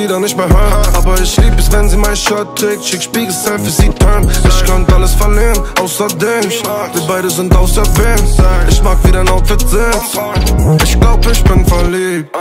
Liebeslieder nicht mehr hören. Aber ich lieb es, wenn sie mein Shirt trägt. Schick Spiegel-Selfie, sie turn Ich könnte alles verlieren, außer dich. Wir beide sind auserwählt Ich mag, wie dein Outfit sitzt Ich glaub, ich bin verliebt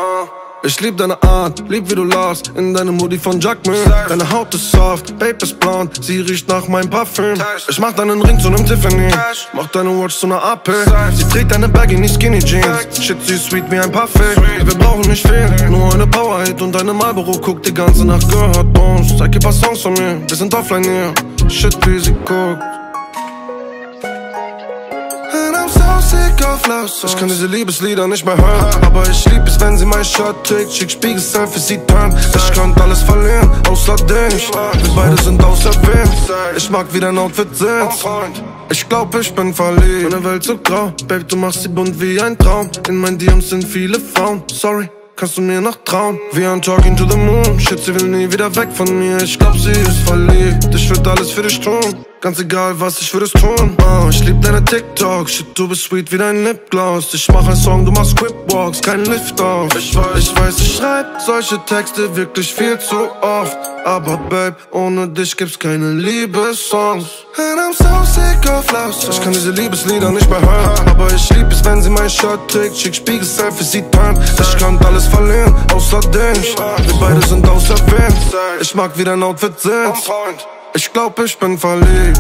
ich lieb deine Art, lieb wie du lachst In deinem Moody von Jacqueline Deine Haut ist soft, Babe ist blond Sie riecht nach meinem Parfüm. Ich mach deinen Ring zu nem Tiffany Mach deine Watch zu ner AP Sie trägt deine Baggy, nicht Skinny Jeans. Shit, sie ist sweet wie ein Parfait Wir brauchen nicht viel, nur eine Powerhit Und deine Marlboro. Guckt die ganze Nacht gehört uns. Zeig ihr paar Songs von mir, wir sind offline hier. Shit, wie sie guckt sick auf Laus Ich kann diese Liebeslieder nicht mehr hören. Aber ich lieb es, wenn sie mein Shirt trägt Schick Spiegel-Selfie, sie turn. Ich könnte alles verlieren, außer dich. Wir beide sind auserwählt Ich mag, wie dein Outfit sitzt ich glaub, ich bin verliebt, meine Welt so grau. Babe, du machst sie bunt wie ein Traum. In meinen DMs sind viele Frauen, sorry Kannst du mir noch trauen? Wir are talking to the moon. Shit, sie will nie wieder weg von mir. Ich glaub, sie ist verliebt. Ich würd alles für dich tun Ganz egal was, ich würde es tun. Oh, Ich lieb deine TikTok, shit du bist sweet wie dein Lipgloss. Ich mach ein Song, du machst Squidwalks, kein Lift-Off ich weiß, ich weiß, ich schreib solche Texte wirklich viel zu oft. Aber Babe, ohne dich gibt's keine Liebessongs. And I'm so sick of love Ich kann diese Liebeslieder nicht mehr hören. Aber ich lieb es, wenn sie mein Shirt trägt. Schick Spiegel-Selfie, sie turn Ich könnte alles verlieren, außer dich. Wir beide sind auserwählt Ich mag, wie dein Outfit sitzt ich glaub, ich bin verliebt.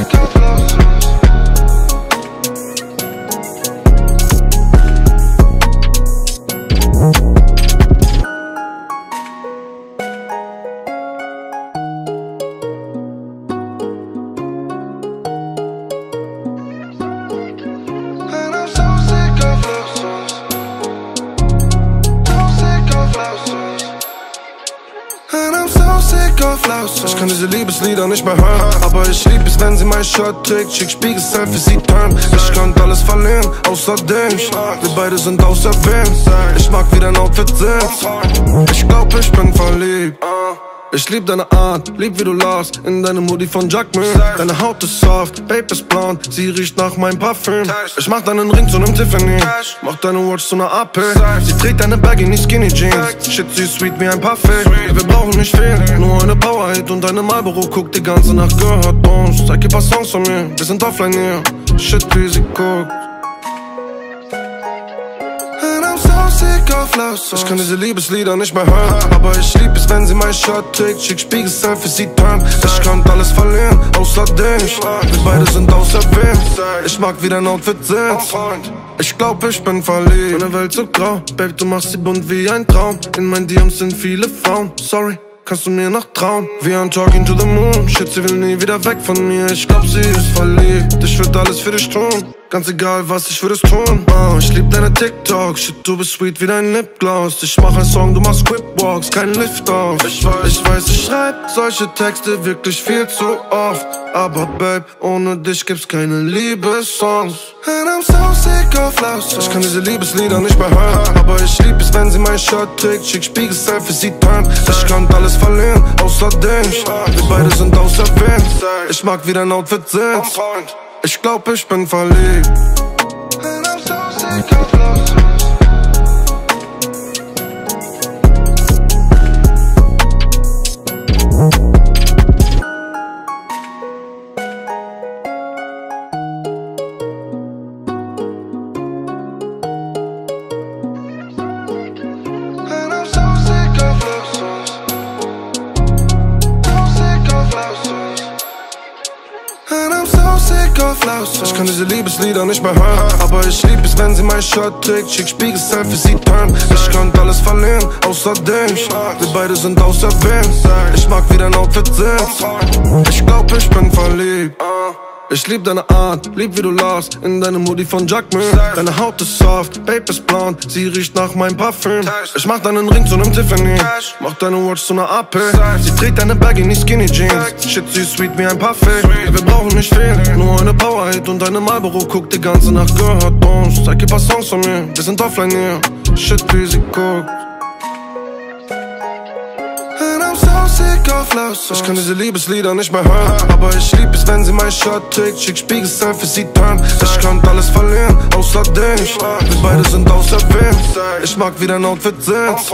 Ich Liebeslieder nicht mehr hören. Aber ich lieb es, wenn sie mein Shirt trägt. Schick Spiegel-Selfie, sie turn. Ich könnte alles verlieren, außer dich Wir beide sind auserwählt Ich mag, wie dein Outfit sitzt Ich glaub, ich bin verliebt ich lieb deine Art, lieb wie du lachst In deinem Moody von Jacqueline Deine Haut ist soft, Babe ist blond Sie riecht nach meinem Parfüm. Ich mach deinen Ring zu nem Tiffany Mach deine Watch zu ner AP. Sie trägt deine Baggy, nicht Skinny Jeans. Shit, sie ist sweet wie ein Parfait Wir brauchen nicht viel, nur eine Powerhit Und deine Marlboro. Guckt die ganze Nacht gehört uns. Zeig ihr paar Songs von mir, wir sind offline hier. Shit, wie sie guckt sick auf Laus Ich kann diese Liebeslieder nicht mehr hören Aber ich lieb es, wenn sie mein Shirt trägt Schick Spiegel-Selfie, sie turn Ich könnte alles verlieren, außer dich Wir beide sind auserwählt Ich mag, wie dein Outfit sitzt Ich glaub, ich bin verliebt. Meine Welt so grau. Babe, du machst sie bunt wie ein Traum. In meinen DMs sind viele Frauen. Sorry kannst du mir noch trauen? Wir are talking to the moon. Shit, sie will nie wieder weg von mir. Ich glaub, sie ist verliebt. Ich würd alles für dich tun Ganz egal was, ich würde es tun. Oh, Ich lieb deine TikTok, shit du bist sweet wie dein Lipgloss. Ich mach ein Song, du machst Squidwalks, kein Lift-Off. Ich weiß, ich weiß, ich schreib solche Texte wirklich viel zu oft. Aber Babe, ohne dich gibt's keine Liebessongs. And I'm so sick of love Ich kann diese Liebeslieder nicht mehr hören. Aber ich lieb es, wenn sie mein Shirt trägt. Schick Spiegel-Selfie, sie turn Ich könnte alles verlieren, außer dich. Wir beide sind auserwählt Ich mag, wie dein Outfit sitzt ich glaub, ich bin verliebt. Ich sie mein Shirt trägt Schick Spiegel-Selfie, sie turn Ich könnte alles verlieren, außer dich Wir beide sind auserwählt Ich mag, wie dein Outfit sitzt Ich glaub, ich bin verliebt ich lieb deine Art, lieb wie du lachst In deinem Moody von Jacqueline Deine Haut ist soft, Babe ist blond Sie riecht nach meinem Parfüm. Ich mach deinen Ring zu nem Tiffany Mach deine Watch zu ner AP Sie trägt deine Baggy, nicht Skinny Jeans. Shit, sie ist sweet wie ein Parfait Wir brauchen nicht viel, nur eine Powerhit Und deine Marlboro. Guckt die ganze Nacht gehört uns Zeig ihr paar Songs von mir, wir sind offline hier. Shit, wie sie guckt Sick auf Love Ich kann diese Liebeslieder nicht mehr hören Aber ich lieb es, wenn sie mein Shot trägt Schick Spiegelstein für sie turn Ich kann alles verlieren, außer dich. Wir beide sind auserwählt Ich mag wie dein Outfit sitzt.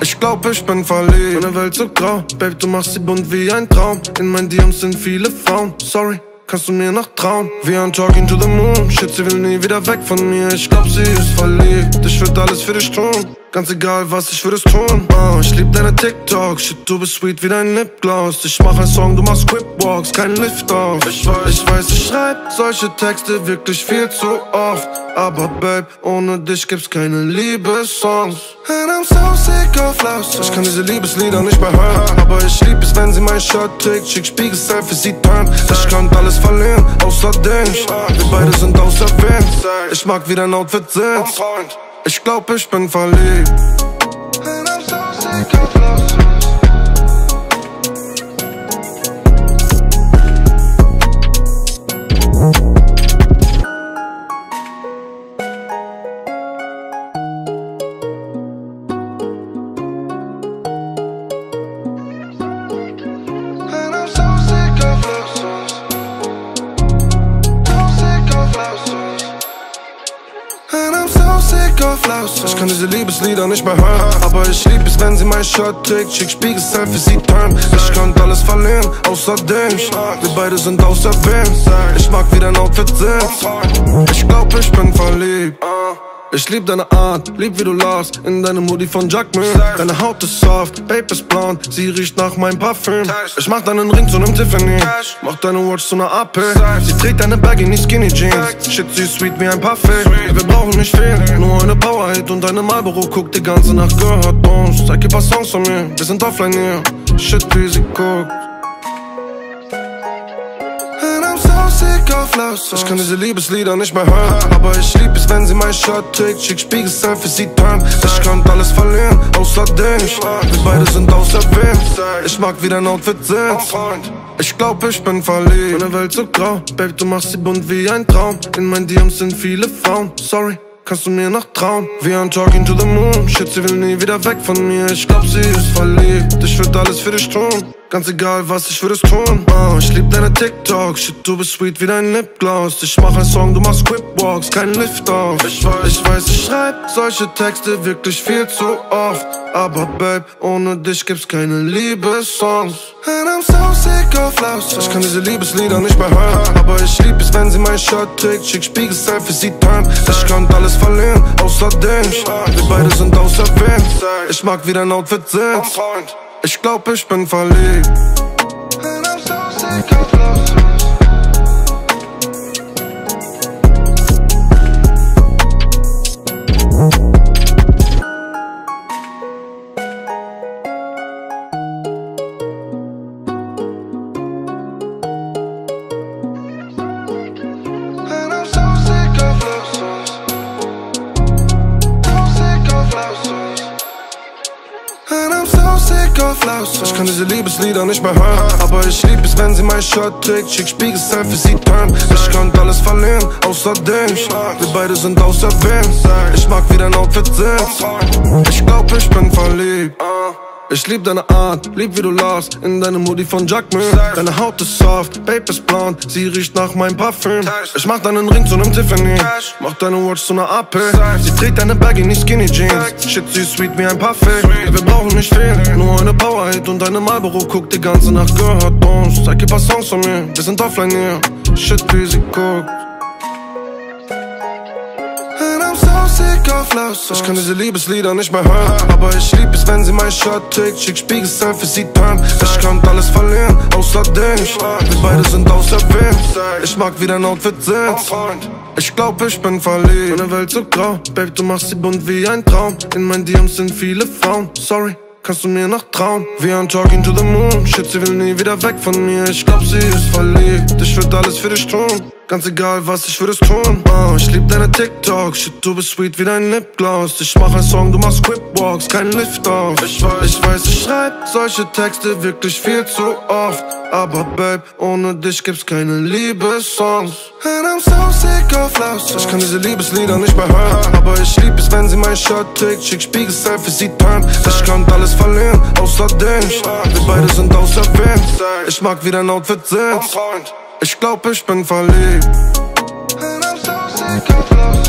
Ich glaub, ich bin verliebt. Meine Welt so grau. Babe, du machst sie bunt wie ein Traum. In mein DMs sind viele Frauen. Sorry kannst du mir noch trauen? Wir are talking to the moon. Shit, sie will nie wieder weg von mir. Ich glaub, sie ist verliebt. Ich würd alles für dich tun Ganz egal was, ich würde es tun. Oh, Ich lieb deine TikTok. Shit, du bist sweet wie dein Lipgloss. Ich mach ein Song, du machst Quipwalks, kein Lift-Off ich weiß, ich weiß, ich schreib solche Texte wirklich viel zu oft. Aber Babe, ohne dich gibt's keine Liebessongs. And I'm so sick of love songs. Ich kann diese Liebeslieder nicht mehr hören. Aber ich lieb es, wenn sie mein Shot trägt. Schick Spiegelstyle für sie turn Ich kann alles verlieren, außer dich. Wir beide sind auserwählt Ich mag wie dein Outfit sitzt ich glaub, ich bin verliebt. Trägt Schick Spiegelstyle für sie turn Ich könnte alles verlieren, außer dich. Wir beide sind auserwählt Ich mag wie dein Outfit sitzt Ich glaub, ich bin verliebt ich lieb deine Art, lieb wie du lachst In deine Moody von Jacqueline Deine Haut ist soft, Babe ist blond Sie riecht nach meinem Parfüm. Ich mach deinen Ring zu nem Tiffany Mach deine Watch zu ner AP Sie trägt deine Bag in die Skinny Jeans Shit, sie ist sweet wie ein Parfait Wir brauchen nicht viel, nur eine Powerhit Und deine Marlboro guckt die ganze Nacht gehört uns Zeig ihr paar Songs von mir, wir sind offline hier. Shit, wie sie guckt sick auf Laus Ich kann diese Liebeslieder nicht mehr hören Aber ich lieb es, wenn sie mein Shot trägt. Schick Spiegelstyle für sie turn Ich könnte alles verlieren, außer dich Wir beide sind auserwählt Ich mag wie dein Outfit sitzt Ich glaub, ich bin verliebt. Meine Welt so grau. Babe, du machst sie bunt wie ein Traum. In meinen DMs sind viele Frauen. Sorry kannst du mir noch trauen? Wir are talking to the moon. Shit, sie will nie wieder weg von mir. Ich glaub, sie ist verliebt. Ich würd alles für dich tun Ganz egal was, ich würde es tun. Oh, Ich lieb deine TikTok. Shit, du bist sweet wie dein Lipgloss. Ich mach ein Song, du machst Quipwalks, kein Lift-Off ich weiß, ich weiß, ich schreib solche Texte wirklich viel zu oft. Aber Babe, ohne dich gibt's keine Liebessongs. And I'm so sick of love songs. Ich kann diese Liebeslieder nicht mehr hören. Aber ich lieb es, wenn sie mein Shirt trägt. Schick Spiegelstyle für sie turn Ich könnte alles verlieren, außer dich Wir beide sind auserwählt Ich mag wie dein Outfit sitzt ich glaub, ich bin verliebt. Nicht mehr hören Aber ich lieb es, wenn sie mein Shirt trägt. Schick Spiegelstyle für sie turn Ich könnte alles verlieren, außer dich Wir beide sind auserwählt Ich mag wie dein Outfit sitzt Ich glaub, ich bin verliebt ich lieb deine Art, lieb wie du lachst In deine Moody von Jacqueline Deine Haut ist soft, Babe ist blond Sie riecht nach meinem Parfüm. Ich mach deinen Ring zu nem Tiffany Mach deine Watch zu ner AP Sie trägt deine Bag in die Skinny Jeans Shit, sie ist sweet wie ein Parfait. Wir brauchen nicht viel, nur eine Powerhit Und deine Marlboro guckt die ganze Nacht gehört uns Zeig ihr paar Songs von mir, wir sind offline hier. Shit, wie sie guckt sick of love. Ich kann diese Liebeslieder nicht mehr hören Aber ich lieb es, wenn sie mein Shot trägt. Schick Spiegelstyle für sie turn Ich könnte alles verlieren, außer dich. Wir beide sind auserwählt Ich mag wie dein Outfit sitzt Ich glaub, ich bin verliebt. Meine Welt so grau. Babe, du machst sie bunt wie ein Traum. In meinen DMs sind viele Frauen. Sorry kannst du mir noch trauen? Wir are talking to the moon. Shit, sie will nie wieder weg von mir. Ich glaub, sie ist verliebt. Ich würd alles für dich tun Ganz egal was, ich würde es tun. Oh, Ich lieb deine TikTok, shit du bist sweet wie dein Lipgloss. Ich mach ein Song, du machst Squidwalks, kein Lift-Off ich weiß, ich weiß, ich schreib solche Texte wirklich viel zu oft. Aber Babe, ohne dich gibt's keine Liebessongs. And I'm so sick of love songs. Ich kann diese Liebeslieder nicht mehr hören. Aber ich lieb es, wenn sie mein Shirt trägt. Schick Spiegel-Selfies, sie turnt Ich kann alles verlieren, außer dich. Wir beide sind auserwählt Ich mag wie dein Outfit sitzt ich glaub, ich bin verliebt. And I'm so sick of Ich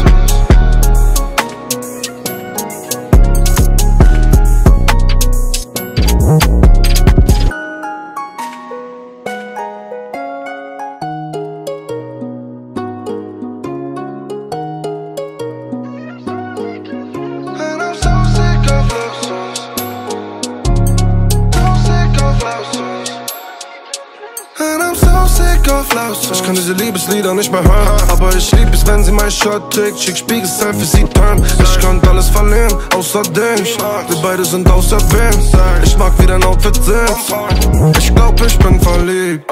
Nicht mehr hören. Aber ich lieb es, wenn sie mein Shirt trägt. Schick Spiegel-Selfie, sie turn Ich könnte alles verlieren, außer dich. Wir beide sind auserwählt Ich mag, wie dein Outfit sitzt Ich glaub, ich bin verliebt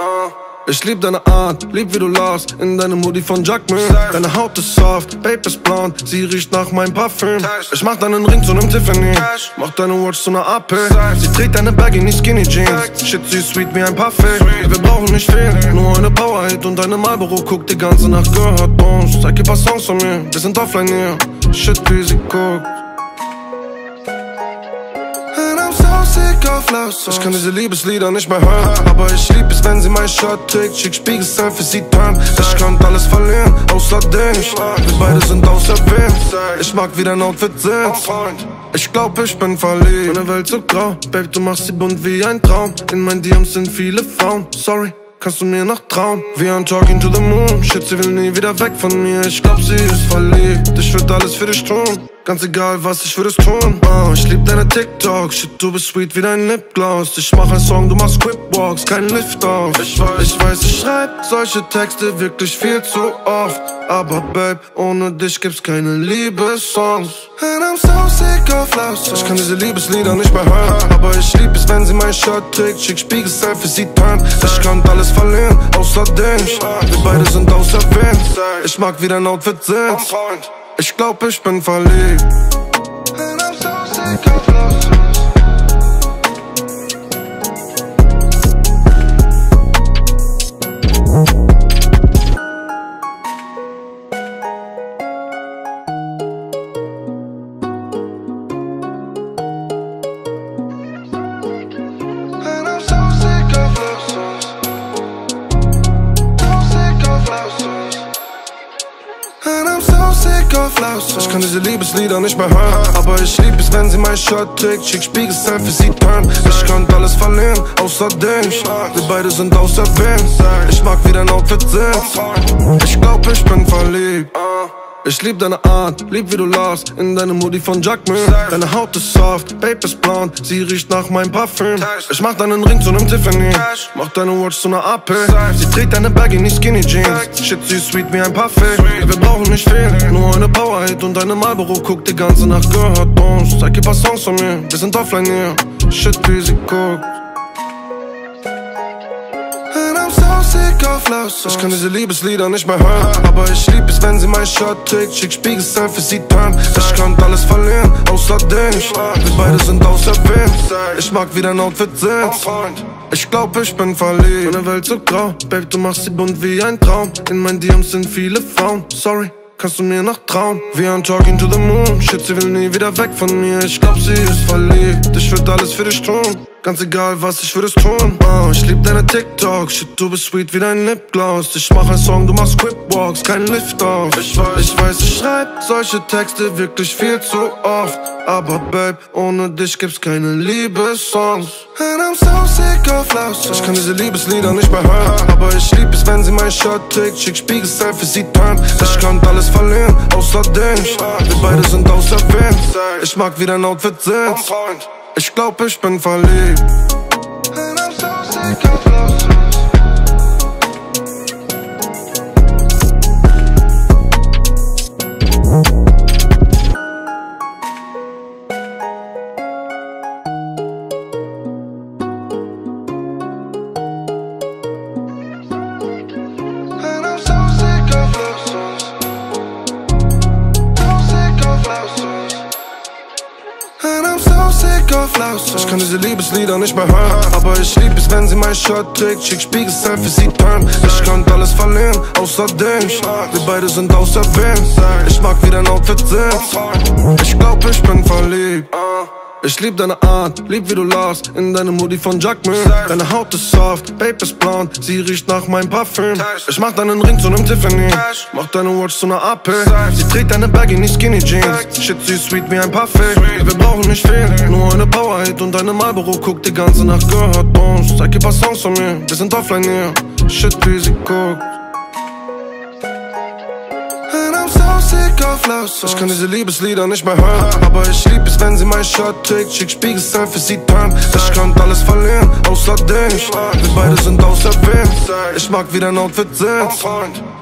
ich lieb deine Art, lieb wie du lachst In deinem Moody von Jacquemin Deine Haut ist soft, Babe ist blond Sie riecht nach meinem Parfüm. Ich mach deinen Ring zu nem Tiffany Mach deine Watch zu ner AP Sie trägt deine Baggy, nicht Skinny Jeans. Shit, sie ist sweet wie ein Parfait. Wir brauchen nicht viel, nur eine Powerhit Und deine Marlboro. Guckt die ganze Nacht gehört uns Zeig ihr paar Songs von mir, wir sind offline hier. Shit, wie sie guckt Ich kann diese Liebeslieder nicht mehr hören. Aber ich lieb es, wenn sie mein Shirt trägt Schick Spiegel-Selfie, sie turn Ich könnte alles verlieren, außer dich Wir beide sind auserwählt Ich mag, wie dein Outfit sitzt. Ich glaub, ich bin verliebt. Meine Welt so grau. Babe, du machst sie bunt wie ein Traum. In meinen DMs sind viele Frauen. Sorry kannst du mir noch trauen? Wir are talking to the moon. Shit, sie will nie wieder weg von mir. Ich glaub, sie ist verliebt. Ich würd alles für dich tun Ganz egal was, ich würde es tun. Oh, Ich lieb deine TikTok, shit du bist sweet wie dein Lipgloss. Ich mach ein Song, du machst Squidwalks, kein Lift-Off. Ich weiß, ich weiß, ich schreib solche Texte wirklich viel zu oft. Aber Babe, ohne dich gibt's keine Liebessongs. And I'm so sick of love songs Ich kann diese Liebeslieder nicht mehr hören. Aber ich lieb es, wenn sie mein Shirt trägt. Schick Spiegel-Selfies, sie turnt. Ich könnte alles verlieren, außer dich. Wir beide sind auserwählt Ich mag wie dein Outfit sitzt ich glaub, ich bin verliebt. Liebeslieder nicht mehr hören. Aber ich lieb es, wenn sie mein Shirt trägt Schick Spiegel-Selfie, sie turn. Ich könnte alles verlieren, außer dich Wir beide sind auserwählt Ich mag, wie dein Outfit sitzt Ich glaub, ich bin verliebt ich lieb deine Art, lieb wie du lachst In deinem Moody von Jacquemin Deine Haut ist soft, Babe ist blond Sie riecht nach meinem Parfüm. Ich mach deinen Ring zu nem Tiffany Mach deine Watch zu ner AP. Sie trägt deine Baggy, nicht Skinny Jeans. Shit, sie ist sweet wie ein Parfait Wir brauchen nicht viel, nur eine Powerhit Und deine Marlboro. Guckt die ganze Nacht gehört uns Zeig ihr paar Songs von mir, wir sind offline hier. Shit, wie sie guckt Ich kann diese Liebeslieder nicht mehr hören Aber ich lieb es, wenn sie mein Shirt trägt Schick Spiegel-Selfie, sie turn Ich könnte alles verlieren, außer dich Wir beide sind auserwählt Ich mag, wie dein Outfit sitzt Ich glaub, ich bin verliebt. Meine Welt so grau. Babe, du machst sie bunt wie ein Traum. In meinen DMs sind viele Frauen. Sorry kannst du mir noch trauen? Wir are talking to the moon. Shit, sie will nie wieder weg von mir. Ich glaub, sie ist verliebt. Ich würd alles für dich tun Ganz egal was, ich würde es tun. Oh, Ich lieb deine TikTok, shit du bist sweet wie dein Lipgloss. Ich mach ein Song, du machst Squidwalks, kein Lift-Off. Ich weiß, ich weiß, ich schreib solche Texte wirklich viel zu oft. Aber Babe, ohne dich gibt's keine Liebessongs. And I'm so sick of love songs Ich kann diese Liebeslieder nicht mehr hören. Aber ich lieb es, wenn sie mein Shirt trägt. Schick Spiegel-Selfies, sie turnt. Ich könnte alles verlieren, außer dich. Wir beide sind auserwählt Ich mag wie dein Outfit sitzt ich glaub, ich bin verliebt. Nicht mehr hören, aber ich lieb es, wenn sie mein Shirt trägt. Schick Spiegel-Selfies, sie turn. Ich könnte alles verlieren, außerdem. Wir beide sind auserwählt. Ich mag, wie dein Outfit sitzt. Ich glaub, ich bin verliebt. Ich lieb deine Art, lieb wie du lachst In deine Moody von Jacqueline Deine Haut ist soft, Babe ist blond Sie riecht nach meinem Parfüm. Ich mach deinen Ring zu nem Tiffany Mach deine Watch zu ner AP Sie trägt deine Baggy, nicht Skinny Jeans. Shit, sie ist sweet wie ein Parfait Wir brauchen nicht viel, nur eine Powerhit Und deine Marlboro. Guckt die ganze Nacht gehört uns. Zeig ihr paar Songs von mir, wir sind offline hier. Shit, wie sie guckt Ich kann diese Liebeslieder nicht mehr hören, aber ich lieb es, wenn sie mein Shirt trägt. Schick Spiegelselfie, sie turn. Ich könnte alles verlieren, außer dich. Wir beide sind auserwählt. Ich mag, wie dein Outfit sitzt.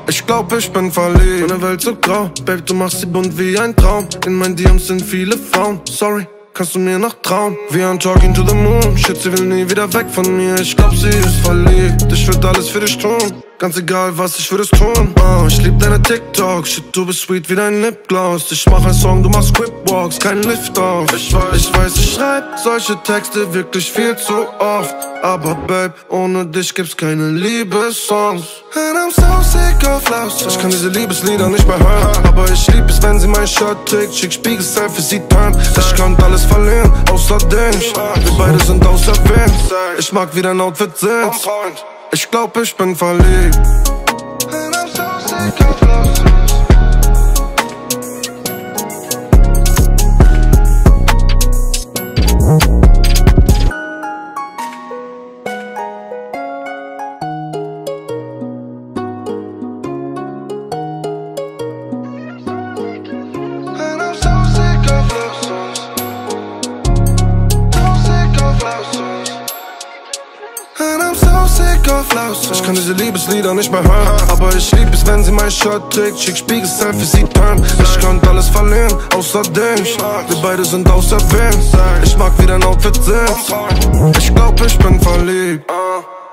Ich glaub, ich bin verliebt. Meine Welt so grau, Babe, du machst sie bunt wie ein Traum. In meinen DMs sind viele Frauen, sorry kannst du mir noch trauen? Wir are talking to the moon, shit, sie will nie wieder weg von mir Ich glaub, sie ist verliebt, ich würd alles für dich tun Ganz egal was, ich würde es tun. Oh, Ich lieb deine TikTok, shit, du bist sweet wie dein Lipgloss. Ich mach ein Song, du machst Quipwalks, kein Lift-Off ich weiß, ich weiß, ich schreib solche Texte wirklich viel zu oft. Aber Babe, ohne dich gibt's keine Liebessongs. And I'm so sick of love songs. Ich kann diese Liebeslieder nicht mehr hören. Aber ich lieb es, wenn sie mein Shirt trägt. Schick Spiegel-Selfie, sie turn Ich könnte alles verlieren, außer dich. Wir beide sind auserwählt Ich mag, wie dein Outfit sitzt ich glaub, ich bin verliebt. Liebeslieder nicht mehr hören. Aber ich lieb es, wenn sie mein Shirt trägt. Schick Spiegel-Selfie, sie turn. Ich könnte alles verlieren, außer dich. Wir beide sind auserwählt Ich mag, wie dein Outfit sitzt Ich glaub, ich bin verliebt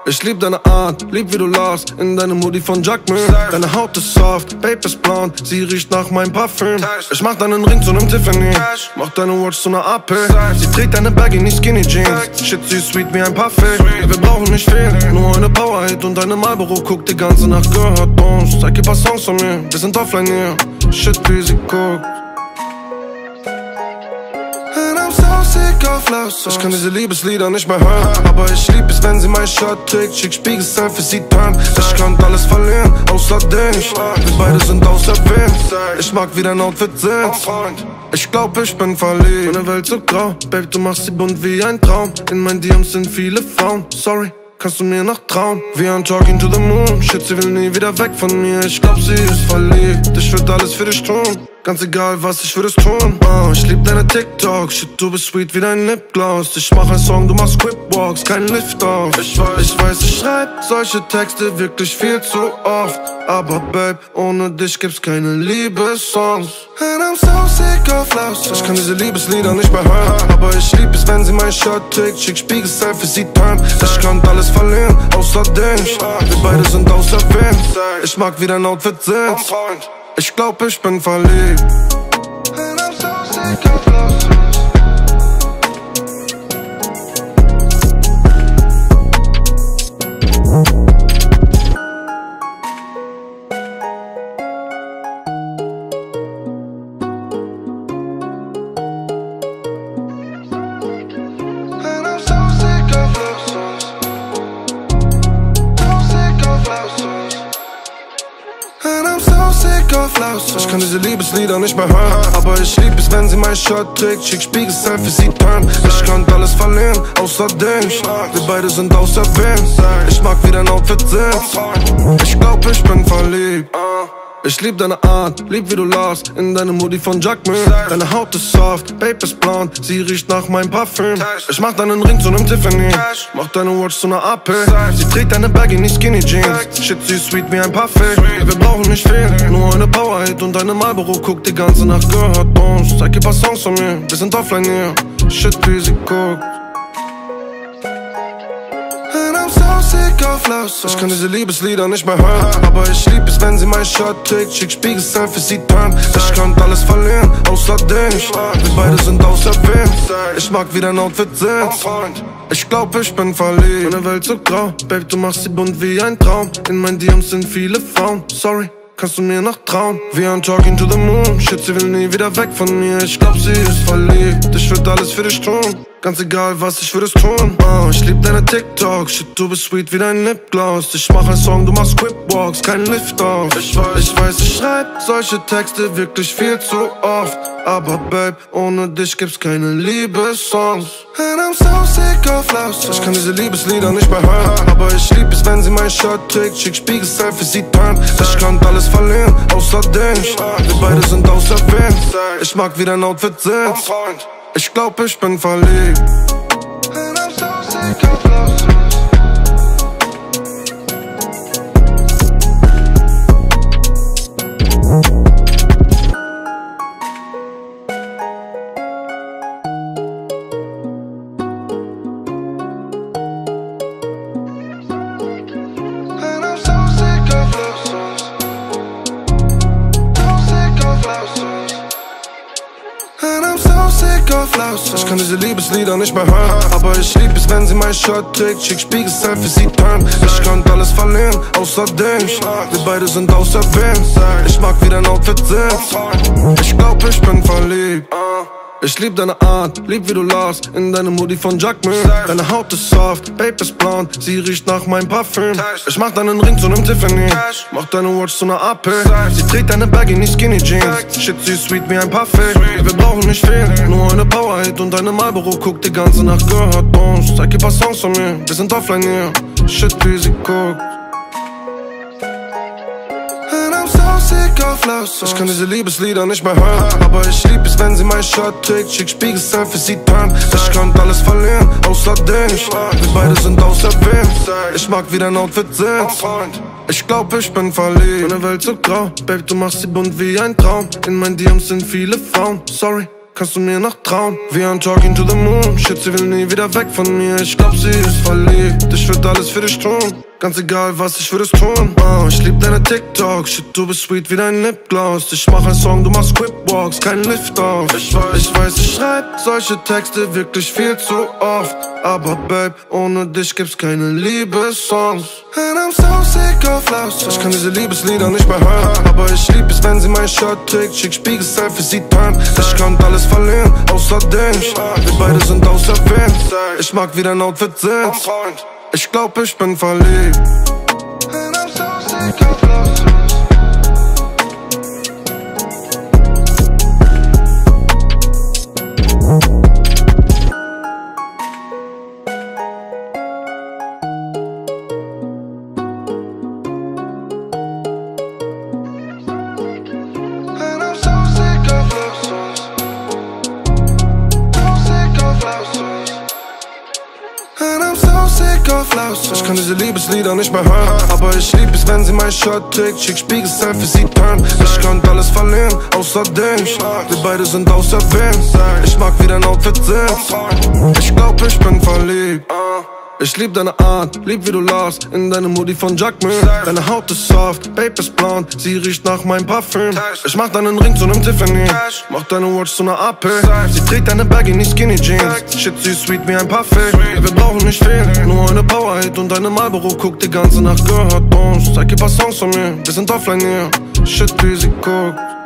ich lieb deine Art, lieb wie du lachst In deine Moody von Jacqueline Deine Haut ist soft, Babe ist blond Sie riecht nach meinem Parfüm. Ich mach deinen Ring zu nem Tiffany. Mach deine Watch zu ner AP Sie trägt deine Baggy, nicht Skinny Jeans. Shit, sie ist sweet wie ein Parfait Wir brauchen nicht viel, nur eine Powerhit Und deine Marlboro. Guckt die ganze Nacht gehört uns. Zeig ihr paar Songs von mir, wir sind offline hier. Shit, wie sie guckt auf Love Ich kann diese Liebeslieder nicht mehr hören Aber ich lieb es, wenn sie mein Shirt trägt Schick Spiegel-Selfie, sie turn Ich könnte alles verlieren, außer dich Wir beide sind auserwählt Ich mag, wie dein Outfit sitzt. Ich glaub, ich bin verliebt. Meine Welt so grau. Babe, du machst sie bunt wie ein Traum. In meinen DMs sind viele Frauen. Sorry kannst du mir noch trauen? Wir are talking to the moon, shit, sie will nie wieder weg von mir. Ich glaub, sie ist verliebt, ich würd alles für dich tun Ganz egal was, ich würde es tun. Oh, Ich lieb deine TikTok, shit, du bist sweet wie dein Lipgloss. Ich mach ein Song, du machst Quipwalks, kein Lift-Off ich weiß, ich weiß, ich schreib solche Texte wirklich viel zu oft. Aber Babe, ohne dich gibt's keine Liebessongs. And I'm so sick of love songs. Ich kann diese Liebeslieder nicht mehr hören. Aber ich lieb es, wenn sie mein Shirt trägt. Schick Spiegel-Selfie, sie turn Ich könnte alles verlieren, außer dich. Wir beide sind auserwählt Ich mag, wie dein Outfit sitzt ich glaub, ich bin verliebt. Liebeslieder nicht mehr hören. Aber ich lieb es, wenn sie mein Shirt trägt. Schick Spiegel-Selfie, sie turn. Ich könnte alles verlieren, außer dich. Wir beide sind auserwählt Ich mag, wie dein Outfit sitzt Ich glaub, ich bin verliebt ich lieb deine Art, lieb wie du lachst In deine Moody von Jacqueline Deine Haut ist soft, Babe ist blond Sie riecht nach meinem Parfüm. Ich mach deinen Ring zu nem Tiffany Mach deine Watch zu ner AP Sie trägt deine Baggy, nicht Skinny Jeans. Shit, sie ist sweet wie ein Parfait. Wir brauchen nicht viel, nur eine Powerhit Und deine Marlboro. Guckt die ganze Nacht gehört uns Zeig ihr paar Songs von mir, wir sind offline hier. Shit, wie sie guckt Sick auf Ich kann diese Liebeslieder nicht mehr hören Aber ich lieb es, wenn sie mein Shot trägt Schick Spiegelstein für sie turn Ich könnte alles verlieren, außer dich. Wir beide sind auserwählt Ich mag wie dein Outfit sitzt. Ich glaub, ich bin verliebt. Meine Welt so grau. Babe, du machst sie bunt wie ein Traum. In meinen DMs sind viele Frauen. Sorry kannst du mir noch trauen? Wir an Talking to the Moon, shit, sie will nie wieder weg von mir. Ich glaub, sie ist verliebt, ich würd alles für dich tun Ganz egal was, ich würde es tun. Oh, Ich lieb deine TikTok, shit, du bist sweet wie dein Lipgloss. Ich mach ein Song, du machst Squidwalks, kein Lift-Off ich weiß, ich weiß, ich schreib solche Texte wirklich viel zu oft. Aber Babe, ohne dich gibt's keine Liebessongs. And I'm so sick of love songs Ich kann diese Liebeslieder nicht mehr hören. Aber ich lieb es, wenn sie mein Shirt trägt. Schick Spiegelstyle für sie turn Ich kann alles verlieren, außer dich. Wir beide sind auserwählt Ich mag wie dein Outfit sitzt ich glaub, ich bin verliebt. Ich Liebeslieder nicht mehr hören. Aber ich lieb es, wenn sie mein Shirt trägt. Schick Spiegelstyle für sie turn Ich könnte alles verlieren, außer dich. Wir beide sind auserwählt Ich mag wie dein Outfit sitzt Ich glaub, ich bin verliebt ich lieb deine Art, lieb wie du lachst In deinem Moody von Jacquemin Deine Haut ist soft, Babe ist blond Sie riecht nach meinem Parfüm. Ich mach deinen Ring zu nem Tiffany Mach deine Watch zu ner AP. Sie trägt deine Baggy, nicht Skinny Jeans. Shit, sie ist sweet wie ein Parfait Wir brauchen nicht viel, nur eine Powerhit Und deine Marlboro. Guckt die ganze Nacht Gehört uns, zeig ihr paar Songs von mir Wir sind offline hier, shit wie sie guckt sick auf Love Ich kann diese Liebeslieder nicht mehr hören Aber ich lieb es, wenn sie mein Shot trägt Schick Spiegelstein für sie turn Ich könnte alles verlieren, außer dich Wir beide sind auserwählt Ich mag wie dein Outfit sitzt. Ich glaub, ich bin verliebt. Meine Welt so grau. Babe, du machst sie bunt wie ein Traum. In meinen DMs sind viele Frauen. Sorry kannst du mir noch trauen? Wir an Talking to the Moon, shit, sie will nie wieder weg von mir. Ich glaub, sie ist verliebt, ich würd alles für dich tun Ganz egal was, ich würde es tun. Oh, Ich lieb deine TikTok, shit, du bist sweet wie dein Lipgloss. Ich mach ein Song, du machst Squidwalks, kein Lift-Off ich weiß, ich weiß, ich schreib solche Texte wirklich viel zu oft. Aber Babe, ohne dich gibt's keine Liebessongs. And I'm so sick of love songs Ich kann diese Liebeslieder nicht mehr hören. Aber ich lieb es, wenn sie mein Shirt trägt. Schick Spiegelstyle für sie turn Ich könnte alles verlieren, außer dich. Wir beide sind auserwählt Ich mag wie dein Outfit sitzt ich glaub, ich bin verliebt. Liebeslieder nicht mehr hören. Aber ich lieb es, wenn sie mein Shirt trägt. Schick Spiegelstyle für sie turn Ich könnte alles verlieren, außer dich Wir beide sind auserwählt Ich mag wie dein Outfit sitzt Ich glaub, ich bin verliebt ich lieb deine Art, lieb wie du lachst In deinem Moody von Jacquemin Deine Haut ist soft, Babe ist blond Sie riecht nach meinem Parfüm. Ich mach deinen Ring zu nem Tiffany Mach deine Watch zu ner AP. Sie trägt deine Baggy, nicht Skinny Jeans. Shit, sie ist sweet wie ein Parfait Wir brauchen nicht viel, nur eine Powerhit Und deine Marlboro. Guckt die ganze Nacht Gehört uns, zeig ihr paar Songs von mir Wir sind offline hier, shit wie sie guckt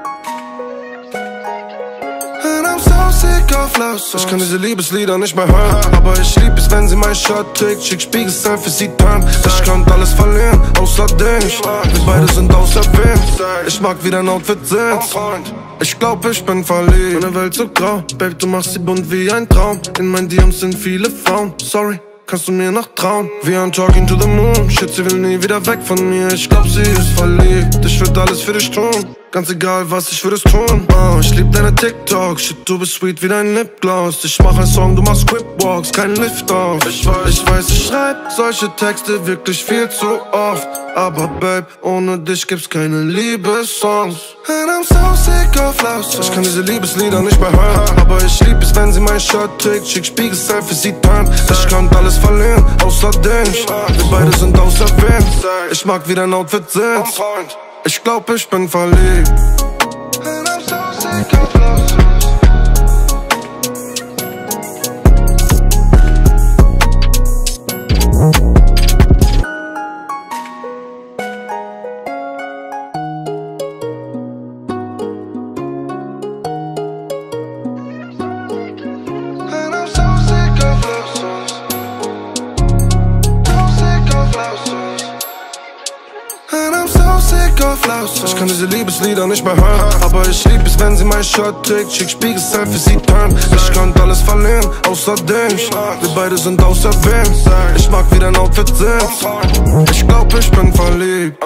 songs Ich kann diese Liebeslieder nicht mehr hören Aber ich lieb es, wenn sie mein Shirt trägt Schick Spiegelstein für sie turn Ich könnte alles verlieren, außer dich Wir beide sind auserwählt Ich mag wie dein Outfit sitzt. Ich glaub, ich bin verliebt. Meine Welt so grau. Babe, du machst sie bunt wie ein Traum. In meinen DMs sind viele Frauen. Sorry kannst du mir noch trauen? Wir an Talking to the Moon, shit, sie will nie wieder weg von mir. Ich glaub, sie ist verliebt, ich würd alles für dich tun Ganz egal was, ich würde es tun. Oh, ich lieb deine TikTok, shit, du bist sweet wie dein Lipgloss. Ich mach einen Song, du machst Scriptwalks, kein Lift-Off. Ich weiß, ich weiß, ich schreib solche Texte wirklich viel zu oft. Aber Babe, ohne dich gibt's keine Liebessongs. And I'm so sick of love songs. Ich kann diese Liebeslieder nicht mehr hören. Aber ich lieb es, wenn sie mein Shirt trägt. Schick Spiegelselfie, sie turnt. Ich könnte alles verlieren, außer dich. Wir beide sind auserwählt. Ich mag, wie dein Outfit sitzt. Ich glaub, ich bin verliebt. Nicht mehr hören. Aber ich lieb es, wenn sie mein Shirt trägt. Schick Spiegelselfie, sie turnt. Ich könnte alles verlieren, außer dich. Wir beide sind auserwählt. Ich mag, wie dein Outfit sitzt. Ich glaub, ich bin verliebt.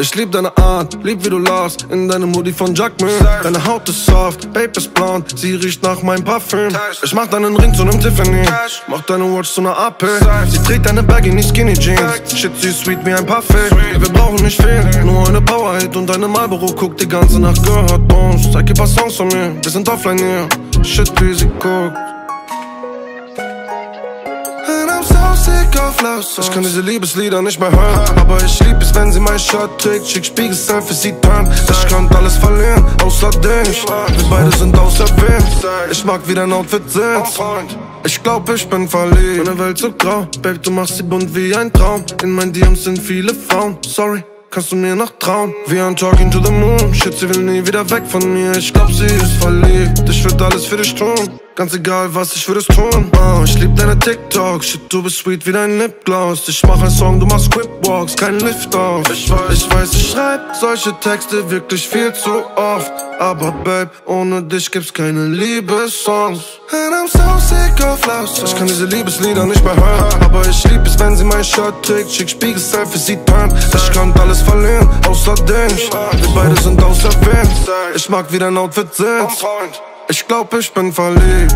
Ich lieb deine Art, lieb wie du lachst In deinem Hoodie von Jacqueline Deine Haut ist soft, Babe ist blond Sie riecht nach meinem Parfüm. Ich mach deinen Ring zu nem Tiffany Mach deine Watch zu ner AP Sie trägt deine Baggy, nicht Skinny Jeans. Shit, sie ist sweet wie ein Parfait Wir brauchen nicht viel, nur eine Powerhit Und deine Marlboro. Guckt die ganze Nacht gehört uns. Zeig ihr paar Songs von mir, wir sind offline hier. Shit, wie sie guckt songs. Ich kann diese Liebeslieder nicht mehr hören. Aber ich lieb es, wenn sie mein Shirt trägt. Schick Spiegelselfie, sie turnt. Ich könnte alles verlieren, außer dich. Wir beide sind auserwählt. Ich mag, wie dein Outfit sitzt. Ich glaub, ich bin verliebt. Meine Welt so grau. Babe, du machst sie bunt wie ein Traum. In meinen DMs sind viele Frauen. Sorry. Kannst du mir noch trauen? Wir are talking to the moon Shit, sie will nie wieder weg von mir Ich glaub, sie ist verliebt Ich würd alles für dich tun Ganz egal was, ich würde es tun. Oh, Ich lieb deine TikTok. Shit, du bist sweet wie dein Lipgloss. Ich mach einen Song, du machst Scriptwalks Kein Lift-Off ich weiß, ich weiß, ich schreib solche Texte wirklich viel zu oft. Aber Babe, ohne dich gibt's keine Liebessongs. And I'm so sick of love songs. Ich kann diese Liebeslieder nicht mehr hören. Aber ich lieb es, wenn sie mein Shirt trägt. Schick Spiegelselfie, sie turnt Ich könnte alles verlieren, außer dich. Wir beide sind auserwählt Ich mag, wie dein Outfit sitzt Ich glaub, ich bin verliebt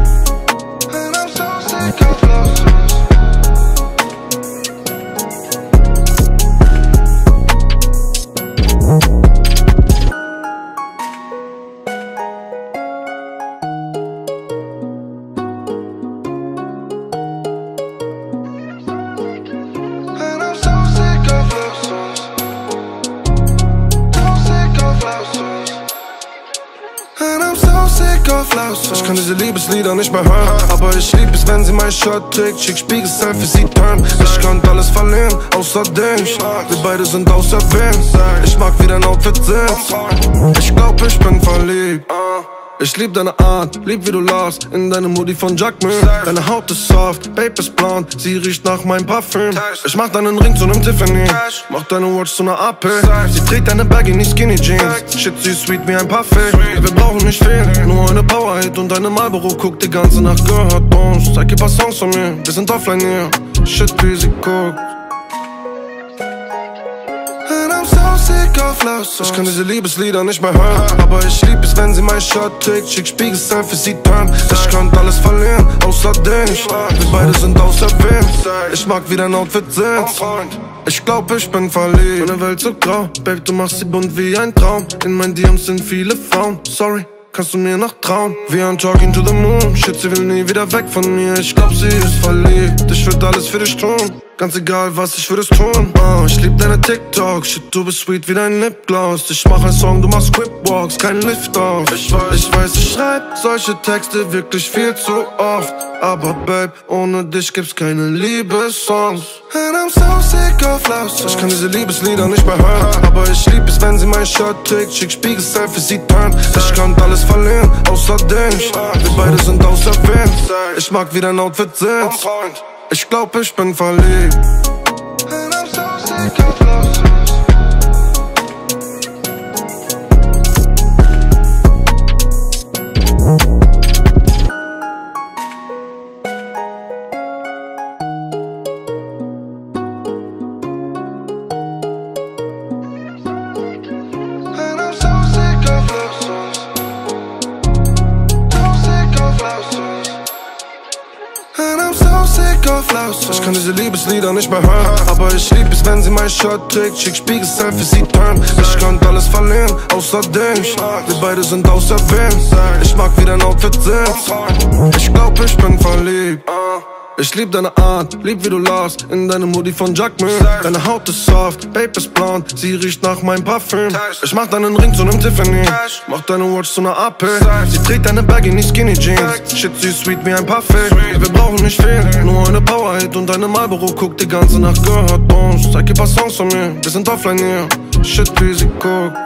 nicht mehr hören. Aber ich lieb es, wenn sie mein Shirt trägt. Schick Spiegelselfie, sie turnt. Ich könnte alles verlieren, außer dich. Wir beide sind auserwählt. Ich mag, wie dein Outfit sitzt. Ich glaub, ich bin verliebt. Ich lieb deine Art, lieb wie du lachst In deinem Hoodie von Jacqueline Deine Haut ist soft, Babe ist blond Sie riecht nach meinem Parfüm. Ich mach deinen Ring zu nem Tiffany Mach deine Watch zu ner AP Sie trägt deine Baggy, nicht Skinny Jeans Shit, sie ist sweet wie ein Parfait Wir brauchen nicht viel, nur eine Powerhit Und deine Marlboro. Guckt die ganze Nacht gehört uns Zeig ihr paar Songs von mir, wir sind offline hier. Shit, wie sie guckt songs. Ich kann diese Liebeslieder nicht mehr hören Aber ich lieb es, wenn sie mein Shirt trägt Schick Spiegelselfie, sie turnt Ich könnte alles verlieren, außer dich Wir beide sind auserwählt Ich mag, wie dein Outfit sitzt. Ich glaub, ich bin verliebt. Meine Welt so grau. Babe, du machst sie bunt wie ein Traum. In meinen DMs sind viele Frauen. Sorry Kannst du mir noch trauen? Wir are talking to the moon. Shit, sie will nie wieder weg von mir. Ich glaub, sie ist verliebt. Ich würd alles für dich tun Ganz egal was, ich würde es tun. Oh, Ich lieb deine TikTok. Shit, du bist sweet wie dein Lipgloss. Ich mach einen Song, du machst Scriptwalks Kein Lift-Off ich weiß, ich weiß, ich schreib solche Texte wirklich viel zu oft. Aber Babe, ohne dich gibt's keine Liebessongs. And I'm so sick of love songs. Ich kann diese Liebeslieder nicht mehr hören. Aber ich lieb es, wenn sie mein Shirt trägt. Schick Spiegelselfie, sie turnt Ich könnte alles verlieren, außer dich. Wir beide sind auserwählt Ich mag, wie dein Outfit sitzt Ich glaub, ich bin verliebt. And I'm so sick mein trägt. Schick Spiegelselfie, sie turn. Ich könnte alles verlieren, außer dich. Wir beide sind auserwählt. Ich mag, wie dein Outfit sitzt. Ich glaub, ich bin verliebt. Ich lieb deine Art, lieb wie du lachst In deine Moody von Jacqueline Deine Haut ist soft, Babe ist blond Sie riecht nach meinem Parfüm. Ich mach deinen Ring zu nem Tiffany Mach deine Watch zu ner AP Sie trägt deine Baggy, nicht Skinny Jeans Shit, sie ist sweet wie ein Parfait. Wir brauchen nicht viel, nur eine Powerhit Und deine Marlboro. Guckt die ganze Nacht Girl, Bones Zeig ihr paar Songs von mir, wir sind offline hier Shit, wie sie guckt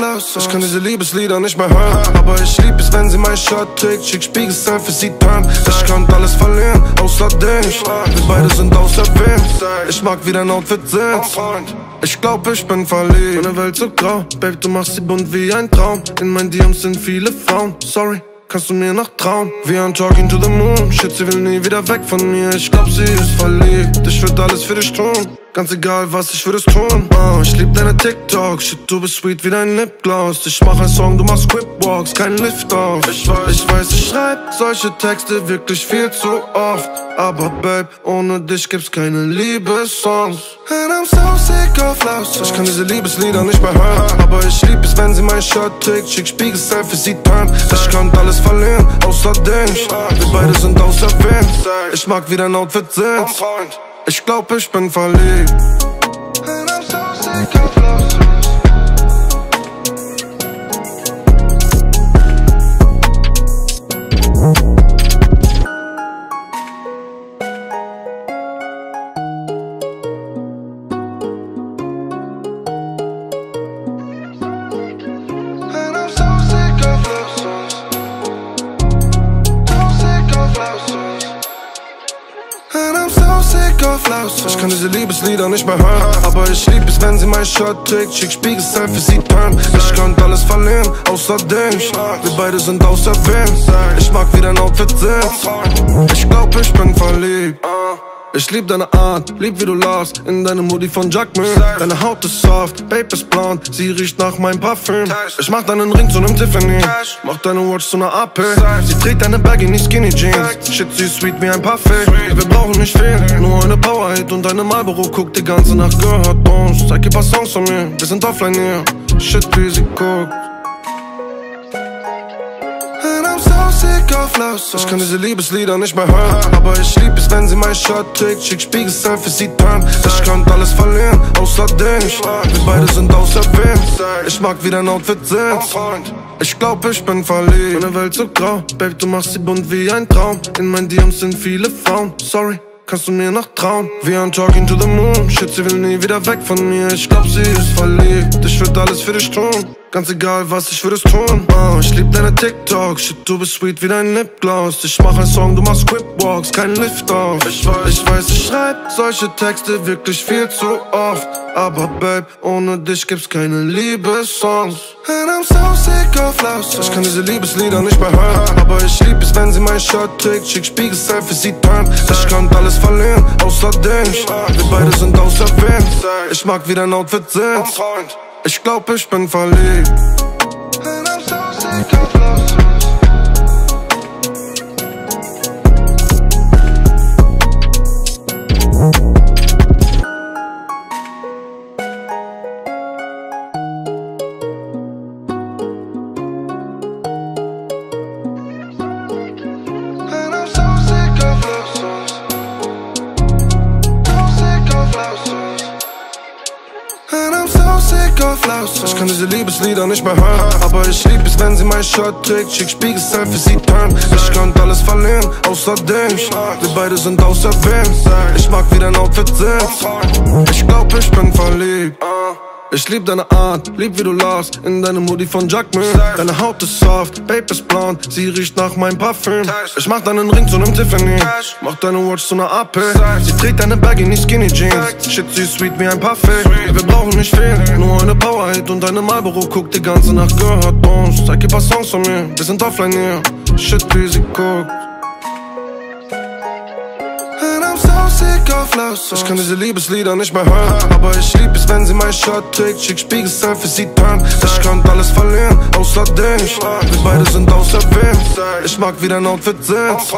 Love Ich kann diese Liebeslieder nicht mehr hören Aber ich lieb es, wenn sie mein Shirt trägt Schick Spiegelselfie, sie turn Ich könnte alles verlieren, außer dich. Wir beide sind auserwählt Ich mag, wie dein Outfit sitzt. Ich glaub, ich bin verliebt. Meine Welt so grau. Babe, du machst sie bunt wie ein Traum. In meinen DMs sind viele Frauen. Sorry kannst du mir noch trauen? Wir an Talking to the Moon. Shit, sie will nie wieder weg von mir. Ich glaub, sie ist verliebt. Ich würd alles für dich tun Ganz egal was, ich würde es tun. Oh, Ich lieb deine TikTok, shit, du bist sweet wie dein Lipgloss. Ich mach ein Song, du machst Squipwalks, kein Lift-Off ich weiß, ich weiß, ich schreib solche Texte wirklich viel zu oft. Aber Babe, ohne dich gibt's keine Liebessongs. And I'm so sick of love songs Ich kann diese Liebeslieder nicht mehr hören. Aber ich lieb es, wenn sie mein Shirt trägt. Schick Spiegel-Selfie, sie turn Ich könnte alles verlieren, außer dich. Wir beide sind auserwählt Ich mag, wie dein Outfit sitzt ich glaub, ich bin verliebt. Ich Liebeslieder nicht mehr hören. Aber ich lieb es, wenn sie mein Shirt trägt. Schick Spiegel-Selfie, sie turn Ich könnte alles verlieren, außer dich. Wir beide sind auserwählt Ich mag, wie dein Outfit sitzt Ich glaub, ich bin verliebt ich lieb deine Art, lieb wie du lachst In deine Moody von Jacqueline Deine Haut ist soft, Babe ist blond Sie riecht nach meinem Parfüm. Ich mach deinen Ring zu nem Tiffany Mach deine Watch zu ner AP. Sie trägt deine Baggy, nicht Skinny Jeans. Shit, sie ist sweet wie ein Parfait Wir brauchen nicht viel, nur eine Powerhit Und deine Marlboro. Guckt die ganze Nacht Girl, hört Bones. Zeig ihr paar Songs von mir, wir sind offline hier. Shit, wie sie guckt Ich kann diese Liebeslieder nicht mehr hören Aber ich lieb es, wenn sie mein Shirt trägt Schick Spiegel-Selfie, sie turn Ich könnte alles verlieren, außer dich. Wir beide sind auserwählt Ich mag, wie dein Outfit sitzt. Ich glaub, ich bin verliebt. Meine Welt so grau. Babe, du machst sie bunt wie ein Traum. In meinen DMs sind viele Frauen. Sorry kannst du mir noch trauen? Wir an Talking to the Moon. Shit, sie will nie wieder weg von mir. Ich glaub, sie ist verliebt. Ich würd alles für dich tun Ganz egal was, ich würde es tun. Oh, Ich lieb deine TikTok, shit, du bist sweet wie dein Lipgloss. Ich mach ein Song, du machst Squipwalks, kein Lift-Off ich weiß, ich weiß, ich schreib solche Texte wirklich viel zu oft. Aber Babe, ohne dich gibt's keine Liebessongs. And I'm so sick of love songs. Ich kann diese Liebeslieder nicht mehr hören. Aber ich lieb es, wenn sie mein Shirt trägt. Schick Spiegel-Selfie, sie turn Ich könnte alles verlieren, außer dich. Wir beide sind auserwählt Ich mag, wie dein Outfit sitzt ich glaub, ich bin verliebt. Liebeslieder nicht mehr hören. Aber ich lieb es, wenn sie mein Shirt trägt. Schick Spiegel-Selfie, sie turn. Ich könnte alles verlieren, außer dich Wir beide sind auserwählt Ich mag, wie dein Outfit sitzt Ich glaub, ich bin verliebt ich lieb deine Art, lieb wie du lachst In deine Moody von Jacqueline Deine Haut ist soft, Babe ist blond Sie riecht nach meinem Parfüm. Ich mach deinen Ring zu nem Tiffany Mach deine Watch zu ner AP Sie trägt deine Baggy, nicht Skinny Jeans. Shit, sie ist sweet wie ein Parfait Wir brauchen nicht viel, nur eine Powerhit Und deine Marlboro. Guckt die ganze Nacht Girl, hört Bones Zeig ihr paar Songs von mir, wir sind offline hier. Shit, wie sie guckt Ich kann diese Liebeslieder nicht mehr hören Aber ich lieb es, wenn sie mein Shirt trägt Schick Spiegel-Selfie, sie turn Ich könnte alles verlieren, außer dich Wir beide sind auserwählt Ich mag wie dein Outfit sitzt.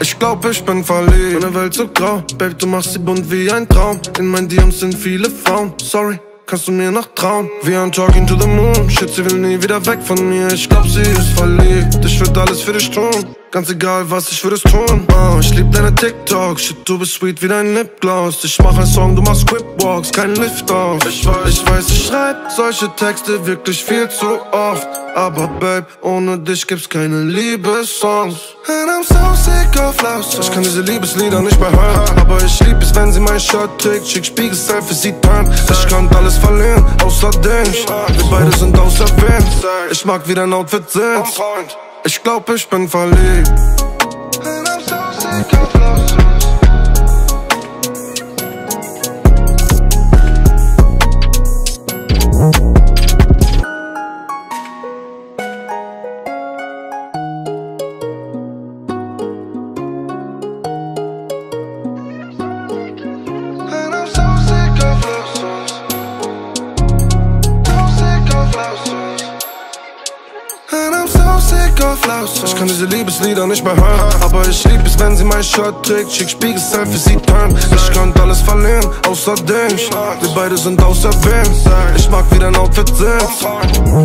Ich glaub, ich bin verliebt. Meine Welt so grau. Babe, du machst sie bunt wie ein Traum. In meinen DMs sind viele Frauen. Sorry kannst du mir noch trauen? Wir are talking to the moon, shit, sie will nie wieder weg von mir Ich glaub, sie ist verliebt, ich würd alles für dich tun Ganz egal, was ich würde es tun. Oh, Ich lieb deine TikTok, shit, du bist sweet wie dein Lipgloss. Ich mach ein Song, du machst Squipwalks, kein Lift-Off ich weiß, ich weiß, ich schreib solche Texte wirklich viel zu oft. Aber Babe, ohne dich gibt's keine Liebessongs. And I'm so sick of love songs Ich kann diese Liebeslieder nicht mehr hören. Aber ich lieb es, wenn sie mein Shirt trägt. Schick Spiegelselfie, sie turn Ich kann alles verlieren, außer dich. Wir beide sind auserwählt Ich mag wie dein Outfit sitzt Ich glaub, ich bin verliebt Mehr hören Aber ich lieb es, wenn sie mein Shirt trägt. Schick Spiegel-Selfie, sie turn Ich könnte alles verlieren, außer dich Wir beide sind auserwählt Ich mag, wie dein Outfit sitzt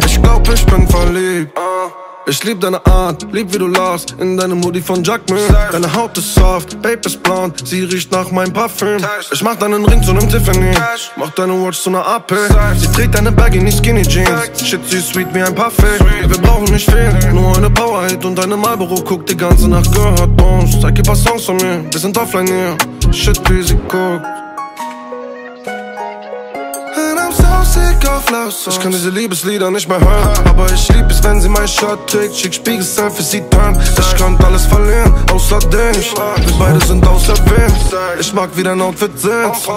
Ich glaub, ich bin verliebt ich lieb deine Art, lieb wie du lachst In deine Moody von Jacqueline Deine Haut ist soft, Babe ist blond Sie riecht nach meinem Parfüm. Ich mach deinen Ring zu nem Tiffany Mach deine Watch zu ner AP Sie trägt deine Baggy, nicht Skinny Jeans. Shit, sie ist sweet wie ein Parfait Wir brauchen nicht viel, nur eine Powerhit Und deine Marlboro. Guckt die ganze Nacht gehört uns. Zeig ihr paar Songs von mir, wir sind offline hier. Shit, wie sie guckt Ich kann diese Liebeslieder nicht mehr hören Aber ich lieb es, wenn sie mein Shirt trägt. Schick Spiegelselfie, sie turn Ich könnte alles verlieren, außer dich. Wir beide sind auserwählt Ich mag, wie dein Outfit sitzt.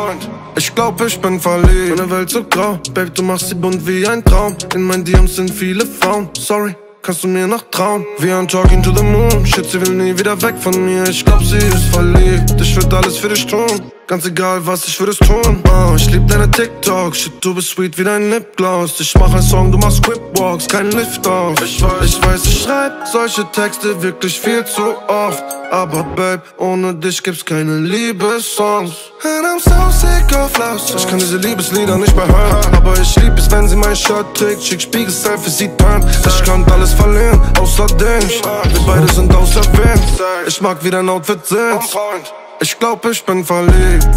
Ich glaub, ich bin verliebt. Meine Welt so grau. Babe, du machst sie bunt wie ein Traum. In meinen DMs sind viele Frauen. Sorry kannst du mir noch trauen? Wir are talking to the moon, shit, sie will nie wieder weg von mir. Ich glaub, sie ist verliebt, ich würd alles für dich tun Ganz egal was, ich würde es tun. Oh, Ich lieb deine TikTok, shit, du bist sweet wie dein Lipgloss. Ich mach ein Song, du machst Squipwalks, kein Lift-Off ich weiß, ich weiß, ich schreib solche Texte wirklich viel zu oft. Aber Babe, ohne dich gibt's keine Liebessongs. And I'm so sick of love songs. Ich kann diese Liebeslieder nicht mehr hören. Aber ich lieb es, wenn sie mein Shirt trägt. Schick Spiegel-Selfie, sie turn Ich könnte alles verlieren, außer dich. Wir beide sind auserwählt Ich mag, wie dein Outfit sitzt ich glaub, ich bin verliebt.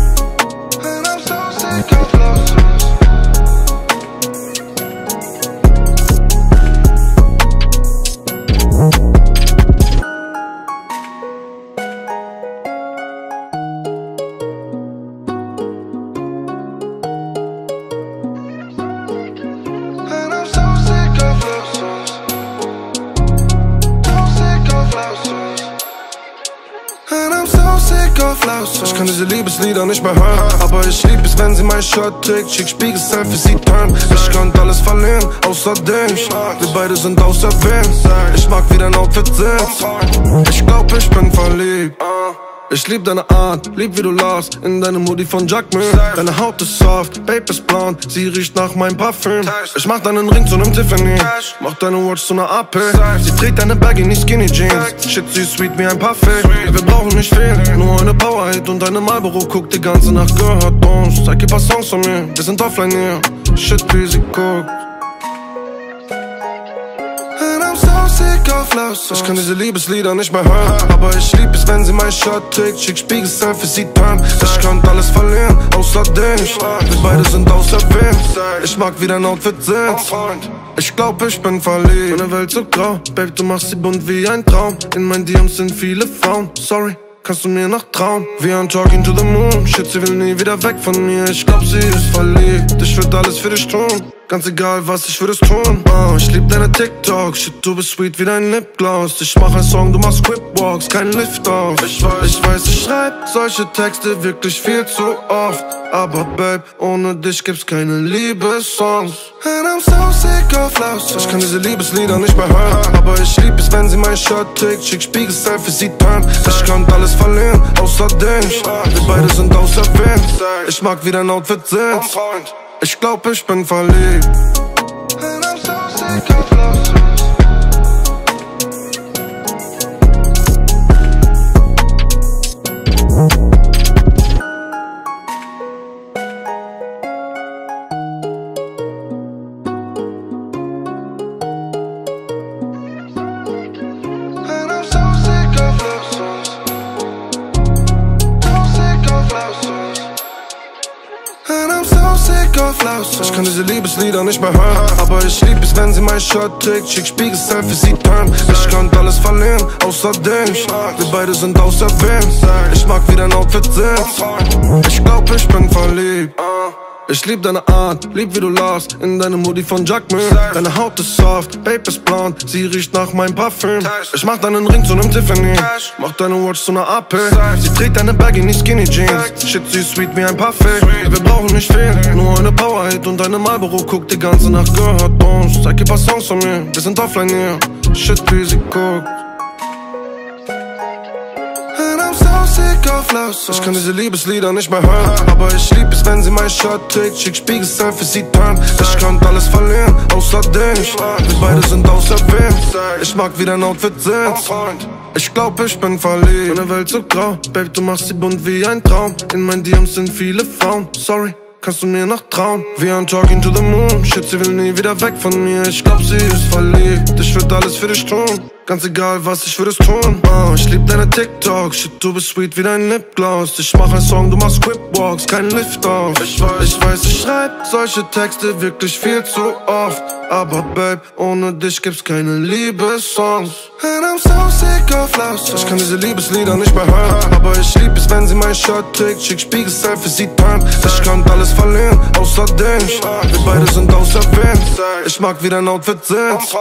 Nicht mehr hören Aber ich lieb es, wenn sie mein Shirt trägt. Schick Spiegel-Selfie, sie turn Ich könnte alles verlieren, außer dich. Wir beide sind auserwählt Ich mag, wie dein Outfit sitzt Ich glaub, ich bin verliebt ich lieb deine Art, lieb wie du lachst In deine Moody von Jacqueline Deine Haut ist soft, Babe ist blond Sie riecht nach meinem Parfüm. Ich mach deinen Ring zu nem Tiffany Mach deine Watch zu ner AP Sie trägt deine Baggy, nicht Skinny Jeans Shit, sie ist sweet wie ein Parfait Wir brauchen nicht viel, nur eine Powerhit Und deine Marlboro. Guckt die ganze Nacht gehört uns Zeig ihr paar Songs von mir, wir sind offline hier. Shit, wie sie guckt Ich kann diese Liebeslieder nicht mehr hören Aber ich lieb es, wenn sie mein Shirt trägt Schick Spiegel-Selfie, sie turn Ich könnte alles verlieren, außer dich Wir beide sind auserwählt Ich mag, wie dein Outfit sitzt. Ich glaub, ich bin verliebt. Meine Welt so grau. Babe, du machst sie bunt wie ein Traum. In meinen DMs sind viele Frauen. Sorry kannst du mir noch trauen? Wir are talking to the moon, shit, sie will nie wieder weg von mir. Ich glaub, sie ist verliebt, ich würd alles für dich tun Ganz egal was, ich würde es tun. Oh, Ich lieb deine TikTok, shit, du bist sweet wie dein Lipgloss Ich mach ein Song, du machst Squipwalks, kein Lift-Off ich weiß, ich weiß, ich schreib solche Texte wirklich viel zu oft. Aber Babe, ohne dich gibt's keine Liebessongs. And I'm so sick of love songs Ich kann diese Liebeslieder nicht mehr hören. Aber ich lieb es, wenn sie mein Shirt trägt. Schick Spiegel-Selfie, sie turn Ich könnte alles verlieren, außer dich. Wir beide sind auserwählt Ich mag, wie dein Outfit sitzt ich glaub, ich bin verliebt. Nicht mehr hören. Aber ich lieb es, wenn sie mein Shirt trägt Schick Spiegel-Selfie, sie turn Ich könnte alles verlieren, außer dich Wir beide sind auserwählt Ich mag, wie dein Outfit sitzt Ich glaub, ich bin verliebt ich lieb deine Art, lieb wie du lachst In deine Moody von Jacqueline Deine Haut ist soft, Babe ist blond Sie riecht nach meinem Parfüm. Ich mach deinen Ring zu nem Tiffany. Mach deine Watch zu ner AP Sie trägt deine Baggy, nicht Skinny Jeans. Shit, sie ist sweet wie ein Parfait Wir brauchen nicht viel, nur eine Powerhit Und deine Marlboro. Guckt die ganze Nacht Girl, hört uns Zeig ihr paar Songs von mir, wir sind offline hier. Shit, wie sie guckt auf Ich kann diese Liebeslieder nicht mehr hören Aber ich lieb es, wenn sie mein Shirt trägt. Schick Spiegel-Selfie, sie turn Ich könnte alles verlieren, außer dich. Wir beide sind auserwählt Ich mag, wie dein Outfit sitzt. Ich glaub, ich bin verliebt. Meine Welt so grau. Babe, du machst sie bunt wie ein Traum. In meinen DMs sind viele Frauen. Sorry kannst du mir noch trauen? Wir haben Talking to the Moon. Shit, sie will nie wieder weg von mir. Ich glaub, sie ist verliebt. Ich würd alles für dich tun Ganz egal was, ich würde es tun. Oh, Ich lieb deine TikTok, shit, du bist sweet wie dein Lipgloss. Ich mach ein Song, du machst Squipwalks, kein Lift-Off ich weiß, ich weiß, ich schreib solche Texte wirklich viel zu oft. Aber Babe, ohne dich gibt's keine Liebessongs. And I'm so sick of love songs. Ich kann diese Liebeslieder nicht mehr hören. Aber ich lieb es, wenn sie mein Shirt trägt. Schick Spiegel-Selfie, sie turn Ich könnte alles verlieren, außer dich. Wir beide sind auserwählt Ich mag, wie dein Outfit sitzt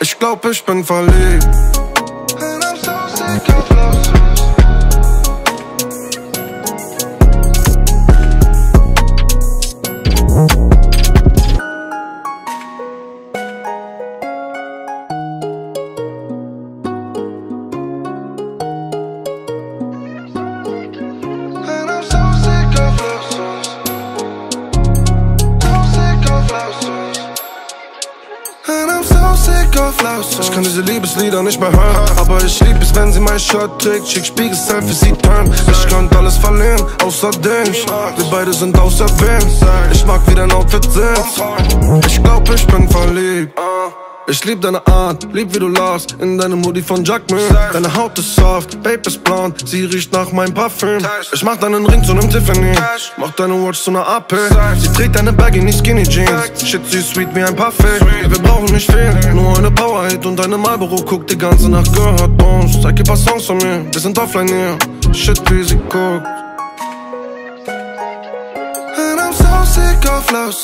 ich glaub, ich bin verliebt. Ich Liebeslieder nicht mehr hören. Aber ich lieb es, wenn sie mein Shirt trägt. Schick Spiegel-Selfie, sie turn Ich könnte alles verlieren, außer dich. Wir beide sind auserwählt Ich mag, wie dein Outfit sitzt Ich glaub, ich bin verliebt ich lieb deine Art, lieb wie du lachst In deine Moody von Jacqueline Deine Haut ist soft, Babe ist blond Sie riecht nach meinem Parfüm. Ich mach deinen Ring zu nem Tiffany Mach deine Watch zu ner AP Sie trägt deine Baggy, nicht Skinny Jeans. Shit, sie ist sweet wie ein Parfait. Wir brauchen nicht viel, nur eine Powerhit Und deine Marlboro. Guckt die ganze Nacht Girl, hört uns Zeig ihr paar Songs von mir, wir sind offline hier. Shit, wie sie guckt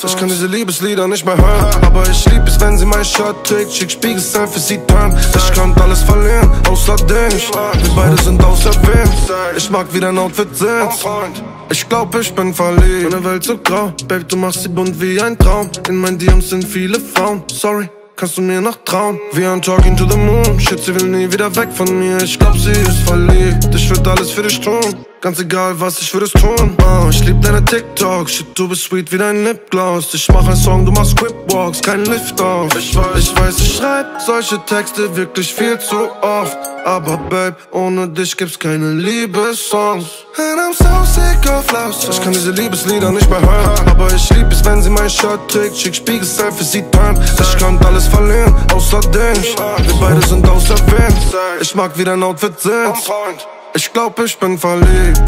Ich kann diese Liebeslieder nicht mehr hören. Aber ich lieb es, wenn sie mein Shirt trägt Schick Spiegel-Selfie, sie turn Ich könnte alles verlieren, außer dich. Wir beide sind auserwählt Ich mag, wie dein Outfit sitzt. Ich glaub, ich bin verliebt. Meine Welt so grau. Babe, du machst sie bunt wie ein Traum. In meinen DMs sind viele Frauen. Sorry kannst du mir noch trauen? Wir haben Talking to the Moon. Shit, sie will nie wieder weg von mir. Ich glaub, sie ist verliebt. Ich würd alles für dich tun Ganz egal was, ich würde es tun. Oh, Ich lieb deine TikTok, shit, du bist sweet wie dein Lipgloss. Ich mach ein Song, du machst Squipwalks, kein Lift-Off. Ich weiß, ich weiß, ich schreib solche Texte wirklich viel zu oft. Aber Babe, ohne dich gibt's keine Liebessongs. And I'm so sick of love songs Ich kann diese Liebeslieder nicht mehr hören. Aber ich lieb es, wenn sie mein Shirt trägt. Schick Spiegel-Selfie, sie turn Ich könnte alles verlieren, außer dich. Wir beide sind auserwählt Ich mag, wie dein Outfit sitzt ich glaub, ich bin verliebt.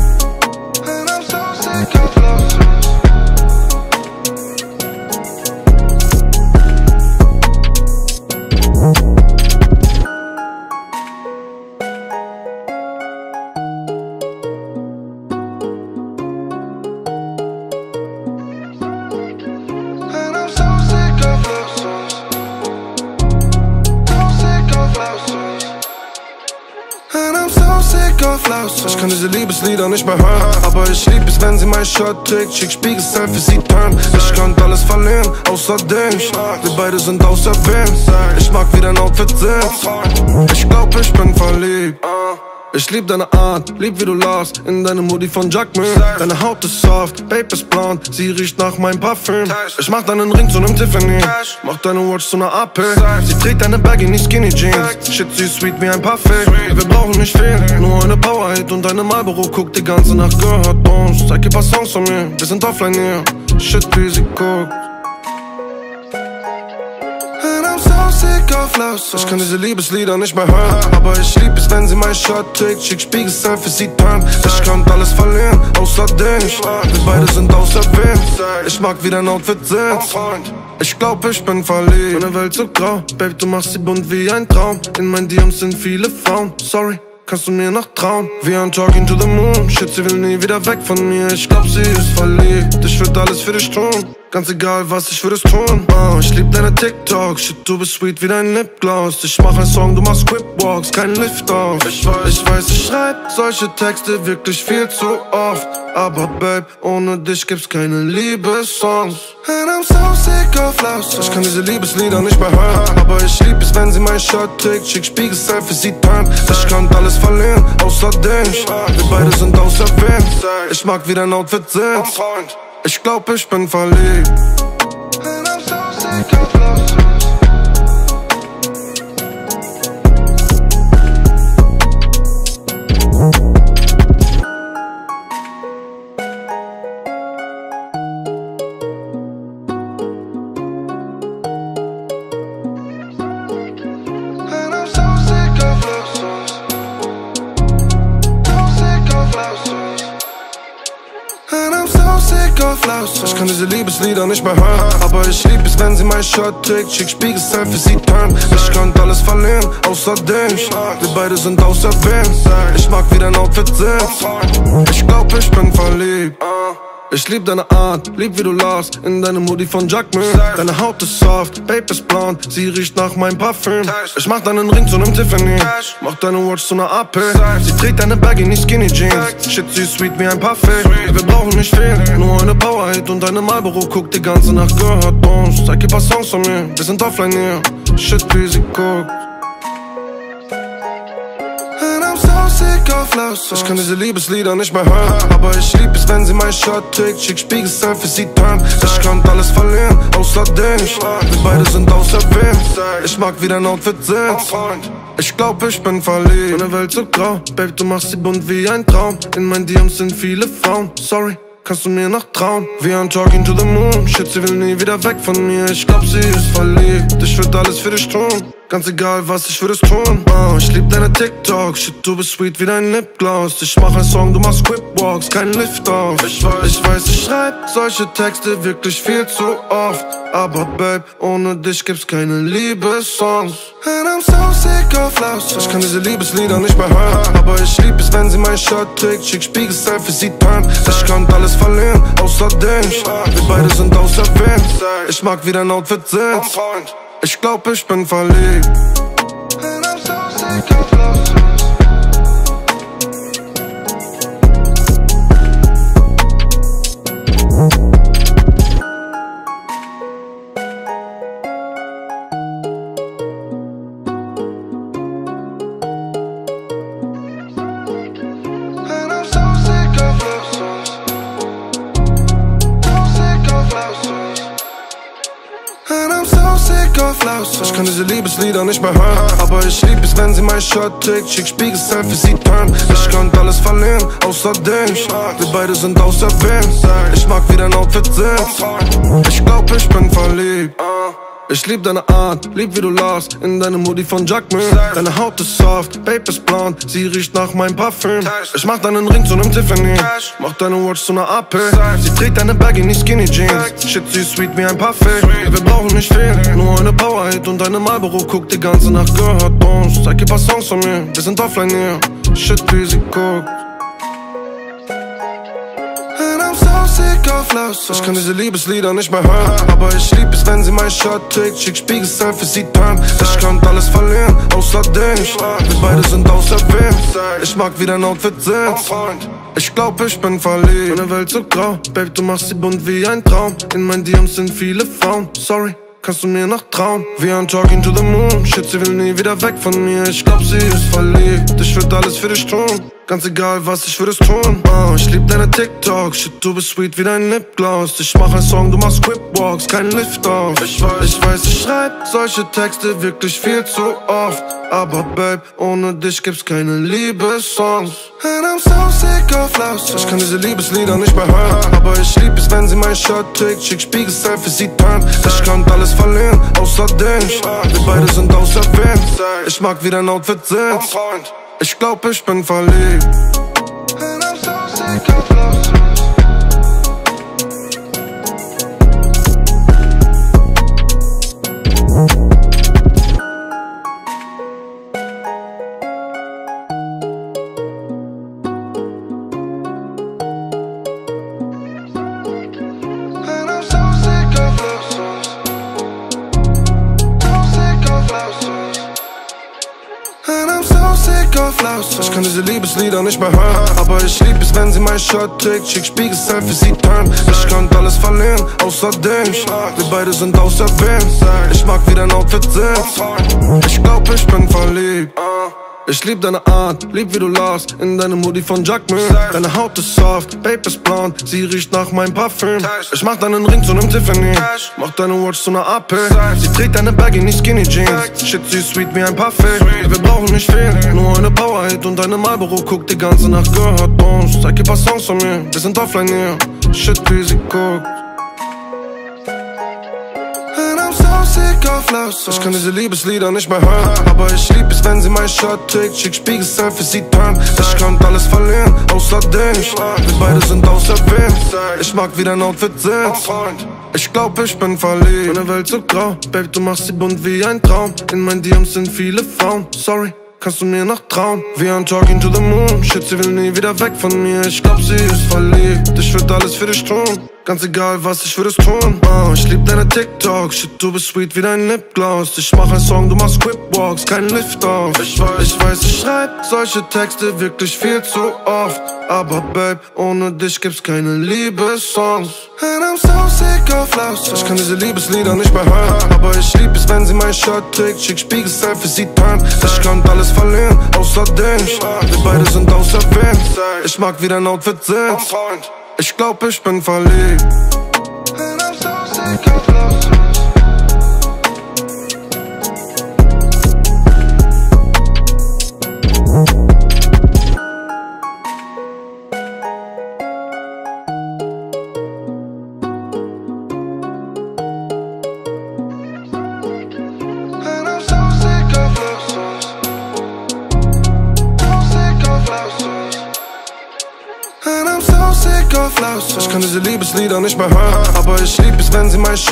Ich kann diese Liebeslieder nicht mehr hören Aber ich lieb es, wenn sie mein Shirt trägt. Schick Spiegel-Selfie, sie turn Ich könnte alles verlieren, außer dich Wir beide sind auserwählt Ich mag, wie dein Outfit sitzt Ich glaub, ich bin verliebt ich lieb deine Art, lieb wie du lachst In deine Moody von Jacqueline Deine Haut ist soft, Babe ist blond Sie riecht nach meinem Parfüm. Ich mach deinen Ring zu nem Tiffany Mach deine Watch zu ner AP Sie trägt deine Baggy, nicht Skinny Jeans. Shit, sie ist sweet wie ein Parfait Wir brauchen nicht viel, nur eine Powerhit Und deine Marlboro. Guckt die ganze Nacht Girl, hört uns. Zeig ihr paar Songs von mir, wir sind offline hier. Shit, wie sie guckt. And I'm so sick auf Love Ich kann diese Liebeslieder nicht mehr hören Aber ich lieb es, wenn sie mein Shot tickt. Schick Spiegelstein für sie turn Ich kann alles verlieren, außer dich Wir beide sind auserwählt Ich mag wie dein Outfit sitzt. Ich glaub, ich bin verliebt. Meine Welt so grau. Babe, du machst sie bunt wie ein Traum. In mein DMs sind viele Frauen. Sorry kannst du mir noch trauen? Wir are talking to the moon, shit, sie will nie wieder weg von mir. Ich glaub, sie ist verliebt, ich würd alles für dich tun Ganz egal was, ich würde es tun. Oh, Ich lieb deine TikTok, shit, du bist sweet wie dein Lipgloss. Ich mach ein Song, du machst Scriptwalks, kein Lift-Off ich weiß, ich weiß, ich schreib solche Texte wirklich viel zu oft. Aber Babe, ohne dich gibt's keine Liebessongs. And I'm so sick of love songs. Ich kann diese Liebeslieder nicht mehr hören. Aber ich lieb es, wenn sie mein Shot tickt Schick Spiegelstein für sie turn Ich kann alles verlieren, außer dich. Wir beide sind auserwählt Ich mag wie dein Outfit sitzt Ich glaub, ich bin verliebt Liebeslieder nicht mehr hören. Aber ich lieb es, wenn sie mein Shot tickt. Schick Spiegelstein für sie turn. Ich kann alles verlieren, außer dich. Wir beide sind auserwählt. Ich mag wie dein Outfit sitzt. Ich glaub, ich bin verliebt. Ich lieb deine Art, lieb wie du lachst In deine Moody von Jacqueline Deine Haut ist soft, Babe ist blond Sie riecht nach meinem Parfüm. Ich mach deinen Ring zu nem Tiffany Mach deine Watch zu ner AP Sie trägt deine Baggy, nicht Skinny Jeans. Shit, sie ist sweet wie ein Parfait Wir brauchen nicht viel, nur eine Powerhit Und deine Marlboro. Guckt die ganze Nacht gehört uns. Zeig ihr paar Songs von mir, wir sind offline hier. Shit, wie sie guckt I'm so sick of love songs. Ich kann diese Liebeslieder nicht mehr hören Aber ich lieb es, wenn sie mein Shot tickt. Schick Spiegelstein für sie turn Ich kann alles verlieren, außer dich. Wir beide sind auserwählt Ich mag wie dein Outfit sitzt. Ich glaub, ich bin verliebt. Meine Welt so grau. Babe, du machst sie bunt wie ein Traum. In mein DMs sind viele Frauen. Sorry Kannst du mir noch trauen? Wir are talking to the moon. Shit, sie will nie wieder weg von mir. Ich glaub, sie ist verliebt. Ich würd alles für dich tun Ganz egal was, ich würde es tun. Oh, Ich lieb deine TikTok. Shit, du bist sweet wie dein Lipgloss. Ich mach ein Song, du machst Scriptwalks Kein Lift-Off ich weiß, ich weiß, ich schreib solche Texte wirklich viel zu oft. Aber Babe, ohne dich gibt's keine Liebessongs. And I'm so sick of love songs. Ich kann diese Liebeslieder nicht mehr hören. Aber ich lieb es, wenn sie mein Shot tickt Schick Spiegelstein für sie turn Ich kann alles verlieren, außer dich. Wir beide sind auserwählt Ich mag wie dein Outfit sitzt Ich glaub, ich bin verliebt wenn sie mein Shot tickt Schick Spiegelstein für sie turn Ich kann alles verlieren, außer dich. Wir beide sind auserwählt Ich mag wie dein Outfit sitzt Ich glaub, ich bin verliebt ich lieb deine Art, lieb wie du lachst In deine Moody von Jacqueline Deine Haut ist soft, Babe ist blond Sie riecht nach meinem Parfüm. Ich mach deinen Ring zu nem Tiffany Mach deine Watch zu ner AP Sie trägt deine Baggy, nicht Skinny Jeans Shit, sie ist sweet wie ein Parfait. Wir brauchen nicht viel, nur eine Powerhit Und deine Marlboro. Guckt die ganze Nacht gehört uns. Zeig ihr paar Songs von mir, wir sind offline hier. Shit, wie sie guckt I'm so sick of love songs. Ich kann diese Liebeslieder nicht mehr hören. Aber ich lieb es, wenn sie mein Shot tickt. Schick Spiegelstein für sie turn Ich kann alles verlieren, außer dich Wir beide sind auserwählt Ich mag wie dein Outfit sitzt. Ich glaub, ich bin verliebt. Meine Welt so grau. Babe, du machst sie bunt wie ein Traum. In mein DMs sind viele Frauen. Sorry Kannst du mir noch trauen? Wir are talking to the moon Shit, sie will nie wieder weg von mir Ich glaub, sie ist verliebt Ich würd alles für dich tun. Ganz egal was, ich würde es tun. Oh, ich lieb deine TikTok, shit, du bist sweet wie dein Lipgloss. Ich mach einen Song, du machst Squipwalks, kein Lift-Off. Ich weiß, ich weiß, ich schreib solche Texte wirklich viel zu oft. Aber Babe, ohne dich gibt's keine Liebessongs. And I'm so sick of love songs. Ich kann diese Liebeslieder nicht mehr hören. Ich lieb es, wenn sie mein Shirt trägt. Schick Spiegel-Selfies, sie turn. Ich kann alles verlieren, außer dich. Wir beide sind auserwählt. Ich mag, wie dein Outfit sitzt. Ich glaub, ich bin verliebt. Mehr hören. Aber ich lieb es, wenn sie mein Shirt trägt. Schick Spiegel-Selfies, sie turn. Ich könnte alles verlieren, außer dich. Wir beide sind auserwählt. Ich mag, wie dein Outfit sitzt. Ich glaub, ich bin verliebt. Ich lieb deine Art, lieb wie du lachst In deine Moody von Jacqueline Deine Haut ist soft, Babe ist blond Sie riecht nach meinem Parfüm. Ich mach deinen Ring zu nem Tiffany. Mach deine Watch zu ner AP Sie trägt deine Baggy, nicht Skinny Jeans. Shit, sie ist sweet wie ein Parfait Wir brauchen nicht viel, nur eine Powerhit Und deine Marlboro. Guckt die ganze Nacht gehört uns Zeig ihr paar Songs von mir, wir sind offline hier. Shit, wie sie guckt Of love songs. Ich kann diese Liebeslieder nicht mehr hören. Aber ich lieb es, wenn sie mein Shirt trägt. Schick Spiegel-Selfies, sie turn. Ich könnte alles verlieren, außer dich. Wir beide sind auserwählt. Ich mag, wie dein Outfit sitzt. Ich glaub, ich bin verliebt. Meine Welt so grau. Babe, du machst sie bunt wie ein Traum. In meinen DMs sind viele Frauen. Sorry. Kannst du mir noch trauen? Wir are talking to the moon. Shit, sie will nie wieder weg von mir. Ich glaub, sie ist verliebt. Ich würd alles für dich tun. Ganz egal was, ich würd es tun. Oh, Ich lieb deine TikTok. Shit, du bist sweet wie dein Lipgloss. Ich mach einen Song, du machst Squipwalks Kein ich weiß, ich weiß, ich solche Texte wirklich viel zu oft. Aber Babe, ohne dich gibt's keine Liebessongs. And I'm so sick of love songs. Ich kann diese Liebeslieder nicht mehr hören. Aber ich lieb es, wenn sie mein Shirt trägt. Schick Spiegel-Selfies, sie turn Ich könnte alles verlieren, außer dich Wir beide sind auserwählt Ich mag, wie dein Outfit sitzt Ich glaub, ich bin verliebt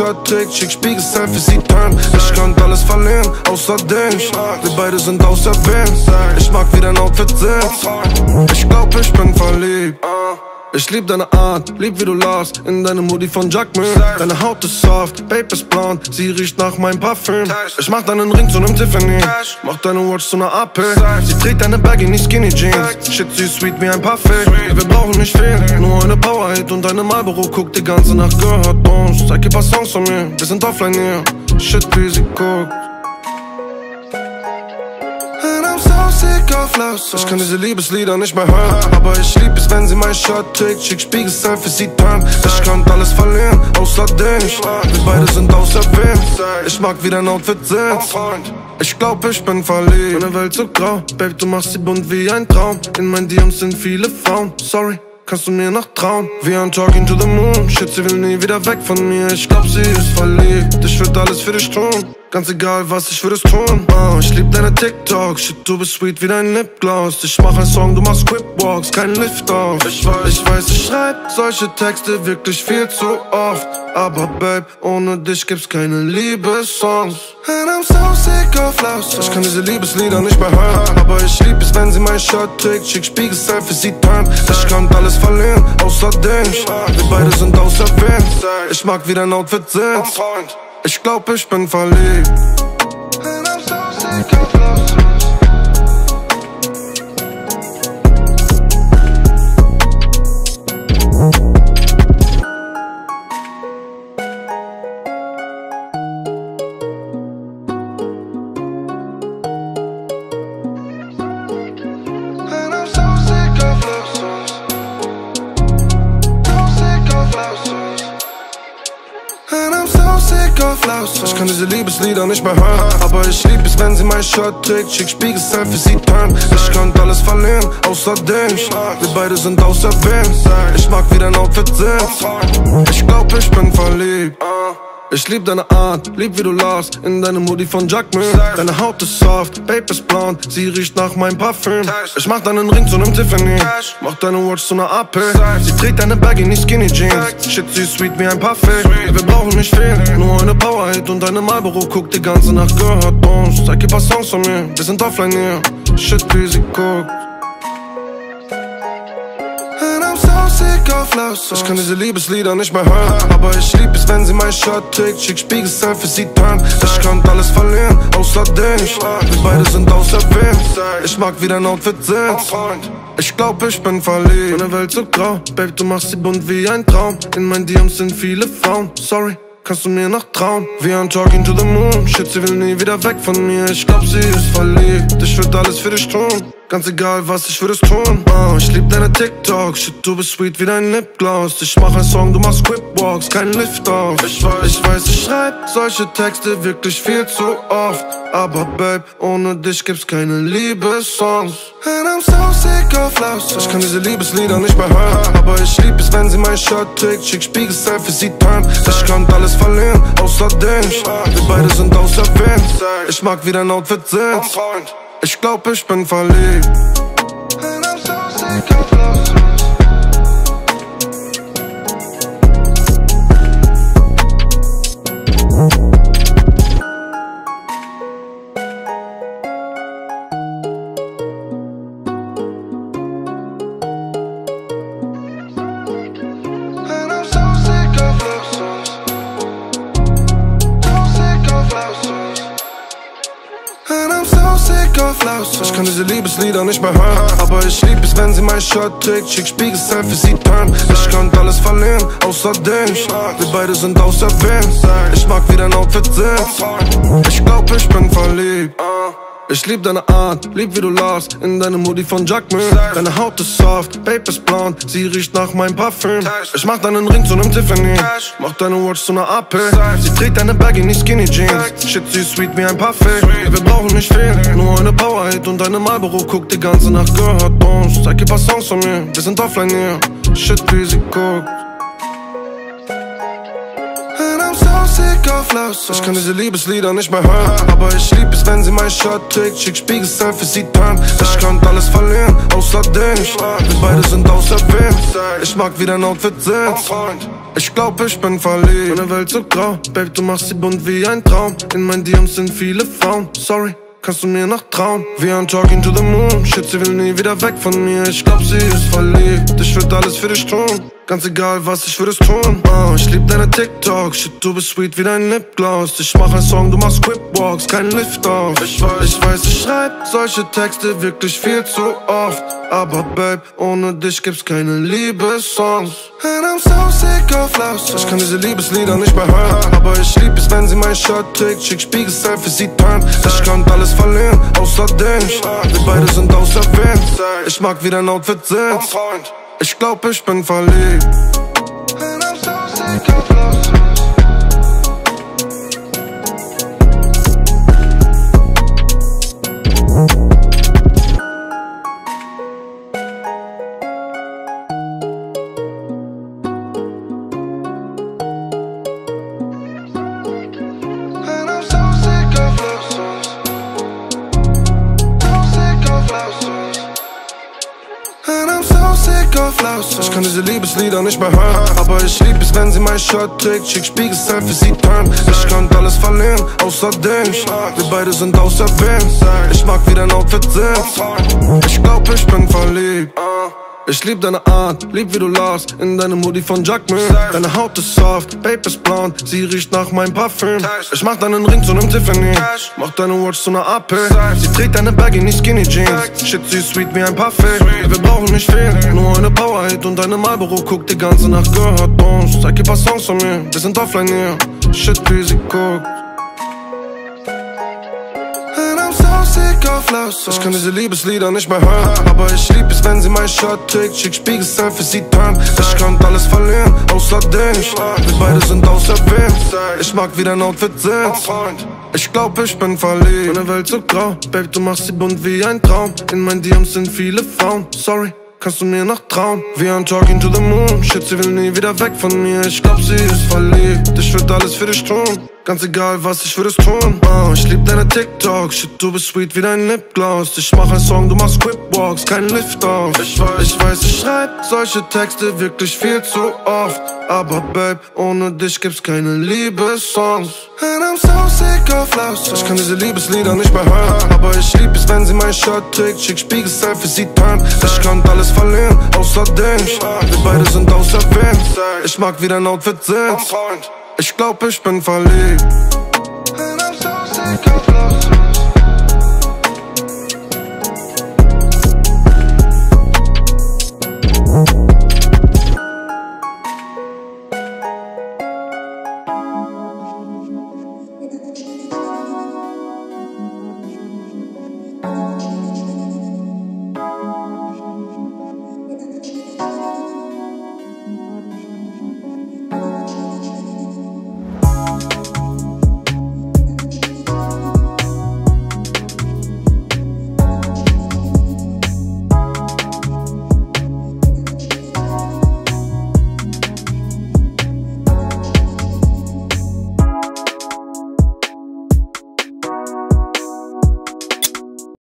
wenn sie mein Shirt trägt. Schick Spiegel-Selfies, sie turn. Ich könnte alles verlieren, außer dich. Wir beide sind auserwählt. Ich mag, wie dein Outfit sitzt. Ich glaub, ich bin verliebt. Ich lieb deine Art, lieb wie du lachst In deine Moody von Jacqueline Deine Haut ist soft, Babe ist blond Sie riecht nach meinem Parfüm. Ich mach deinen Ring zu nem Tiffany Mach deine Watch zu ner AP Sie trägt deine Baggy, nicht Skinny Jeans. Shit, sie ist sweet wie ein Parfait. Wir brauchen nicht viel, nur eine Powerhit Und deine Marlboro. Guckt die ganze Nacht gehört uns Zeig ihr paar Songs von mir, wir sind offline hier. Shit, wie sie guckt Of love songs. Ich kann diese Liebeslieder nicht mehr hören Aber ich lieb es, wenn sie mein Shirt trägt Schick Spiegel-Selfies, sie turn Ich könnte alles verlieren, außer dich. Wir beide sind auserwählt Ich mag, wie dein Outfit sitzt. Ich glaub, ich bin verliebt. Meine Welt so grau. Babe, du machst sie bunt wie ein Traum. In meinen DMs sind viele Frauen. Sorry Kannst du mir noch trauen? Wir are talking to the moon. Shit, sie will nie wieder weg von mir. Ich glaub, sie ist verliebt Ich würd alles für dich tun. Ganz egal was, ich würd es tun. Oh, Ich lieb deine TikTok. Shit, du bist sweet wie dein Lipgloss. Ich mach einen Song, du machst Squipwalks Kein Lift-Off. Ich weiß, ich weiß, ich schreib solche Texte wirklich viel zu oft. Aber Babe, ohne dich gibt's keine Liebessongs And I'm so sick of love songs. Ich kann diese Liebeslieder nicht mehr hören. Aber ich lieb es, wenn sie mein Shirt trägt. Schick Spiegel-Selfies, sie turn Ich könnte alles verlieren, außer dich. Wir beide sind auserwählt Ich mag, wie dein Outfit sitzt Ich glaub, ich bin verliebt nicht mehr hören Aber ich lieb es, wenn sie mein Shirt trägt. Schick Spiegel-Selfie, sie turn Ich könnte alles verlieren, außerdem Wir beide sind auserwählt Ich mag, wie dein Outfit sitzt Ich glaub, ich bin verliebt ich lieb deine Art, lieb wie du lachst In deinem Hoodie von Jacqueline Deine Haut ist soft, Babe ist blond Sie riecht nach meinem Parfüm. Ich mach deinen Ring zu nem Tiffany Mach deine Watch zu ner AP Sie trägt deine Baggy, nicht Skinny Jeans. Shit, sie ist sweet wie ein Parfait Wir brauchen nicht viel, nur eine Powerhit Und deine Marlboro. Guckt die ganze Nacht gehört uns Zeig ihr paar Songs von mir, wir sind offline hier. Shit, wie sie guckt laut Ich kann diese Liebeslieder nicht mehr hören Aber ich lieb es, wenn sie mein Shirt trägt. Schick Spiegel-Selfie, sie turn Ich könnte alles verlieren, außer dich Wir beide sind auserwählt Ich mag, wie dein Outfit sitzt ich glaub, ich bin verliebt. Meine Welt so grau. Babe, du machst sie bunt wie ein Traum. In mein DMs sind viele Frauen. Sorry kannst du mir noch trauen? Wir are talking to the moon. Shit, sie will nie wieder weg von mir. Ich glaub, sie ist verliebt. Ich würd alles für dich tun Ganz egal was, ich würde es tun. Oh, Ich lieb deine TikTok. Shit, du bist sweet wie dein Lipgloss. Ich mach ein Song, du machst Quipwalks, kein Lift-Off ich weiß, ich weiß, ich schreib solche Texte wirklich viel zu oft. Aber Babe, ohne dich gibt's keine Liebessongs. And I'm so sick of love songs Ich kann diese Liebeslieder nicht mehr hören. Aber ich lieb es, wenn sie mein Shirt trägt. Schick Spiegel-Selfie, sie turn Ich könnte alles verlieren, außer dich. Wir beide sind auserwählt Ich mag, wie dein Outfit sitzt ich glaub, ich bin verliebt. Nicht mehr hören Aber ich lieb es, wenn sie mein Shirt trägt. Schick Spiegel-Selfie, sie turn Ich könnte alles verlieren, außer dich Wir beide sind auserwählt Ich mag, wie dein Outfit sitzt Ich glaub, ich bin verliebt ich lieb deine Art, lieb wie du lachst In deinem Hoodie von Jacqueline Deine Haut ist soft, Babe ist blond Sie riecht nach meinem Parfüm. Ich mach deinen Ring zu nem Tiffany Mach deine Watch zu ner AP Sie trägt deine Baggy, nicht Skinny Jeans. Shit, sie ist sweet wie ein Parfait. Wir brauchen nicht viel, nur eine Powerhit Und deine Marlboro guckt die ganze Nacht gehört uns Zeig ihr paar Songs von mir, wir sind offline hier. Shit, wie sie guckt sick auf laut Ich kann diese Liebeslieder nicht mehr hören Aber ich lieb es, wenn sie mein Shirt trägt Schick Spiegel-Selfie, sie turn. Ich könnte alles verlieren, außer dich Wir beide sind auserwählt Ich mag, wie dein Outfit sitzt. Ich glaub, ich bin verliebt. Meine Welt so grau. Babe, du machst sie bunt wie ein Traum. In meinen DMs sind viele Frauen. Sorry kannst du mir noch trauen? Wir are talking to the moon. Shit, sie will nie wieder weg von mir. Ich glaub, sie ist verliebt. Ich würd alles für dich tun Ganz egal was, ich würde es tun. Oh, Ich lieb deine TikTok. Shit, du bist sweet wie dein Lipgloss. Ich mach ein Song, du machst Quipwalks, kein Lift-Off ich weiß, ich weiß, ich schreib solche Texte wirklich viel zu oft. Aber Babe, ohne dich gibt's keine Liebessongs. And I'm so sick of love songs. Ich kann diese Liebeslieder nicht mehr hören. Aber ich lieb es, wenn sie mein Shirt trägt. Schick Spiegel-Selfie, sie turn Ich könnte alles verlieren, außer dich. Wir beide sind auserwählt Ich mag, wie dein Outfit sitzt ich glaub, ich bin verliebt. Liebeslieder nicht mehr hören Aber ich lieb es, wenn sie mein Shirt trägt. Schick Spiegel-Selfie, sie turn Ich könnte alles verlieren, außer dich Wir beide sind auserwählt Ich mag, wie dein Outfit sitzt Ich glaub, ich bin verliebt ich lieb deine Art, lieb wie du lachst In deinem Hoodie von Jacqueline Deine Haut ist soft, Babe ist blond Sie riecht nach meinem Parfüm. Ich mach deinen Ring zu nem Tiffany Mach deine Watch zu ner AP Sie trägt deine Baggy, nicht Skinny Jeans. Shit, sie ist sweet wie ein Parfait. Wir brauchen nicht viel, nur eine Powerhit Und deine Marlboro. Guckt die ganze Nacht gehört uns Zeig ihr paar Songs von mir, wir sind offline hier. Shit, wie sie guckt of Love Songs. Ich kann diese Liebeslieder nicht mehr hören. Aber ich lieb es, wenn sie mein Shot trägt. Schick Spiegelstein für sie turn. Ich könnte alles verlieren, außer dich. Wir beide sind auserwählt. Ich mag, wie dein Outfit sitzt. Ich glaub, ich bin verliebt. Meine Welt so grau. Babe, du machst sie bunt wie ein Traum. In meinen DMs sind viele Frauen. Sorry kannst du mir noch trauen? Wie ein Talking to the Moon, shit, sie will nie wieder weg von mir Ich glaub, sie ist verliebt, ich würd alles für dich tun Ganz egal was, ich würde es tun. Oh, Ich lieb deine TikToks, shit, du bist sweet wie dein Lipgloss. Ich mach einen Song, du machst Squidwalks, kein Lift-Off ich weiß, ich weiß, ich schreib solche Texte wirklich viel zu oft. Aber Babe, ohne dich gibt's keine Liebessongs. And I'm so sick of love songs Ich kann diese Liebeslieder nicht mehr hören. Aber ich lieb es, wenn sie mein Shirt trägt. Schick Spiegelstyle für sie turn Ich könnte alles verlieren, außer dich. Wir beide sind auserwählt Ich mag, wie dein Outfit sitzt ich glaub, ich bin verliebt.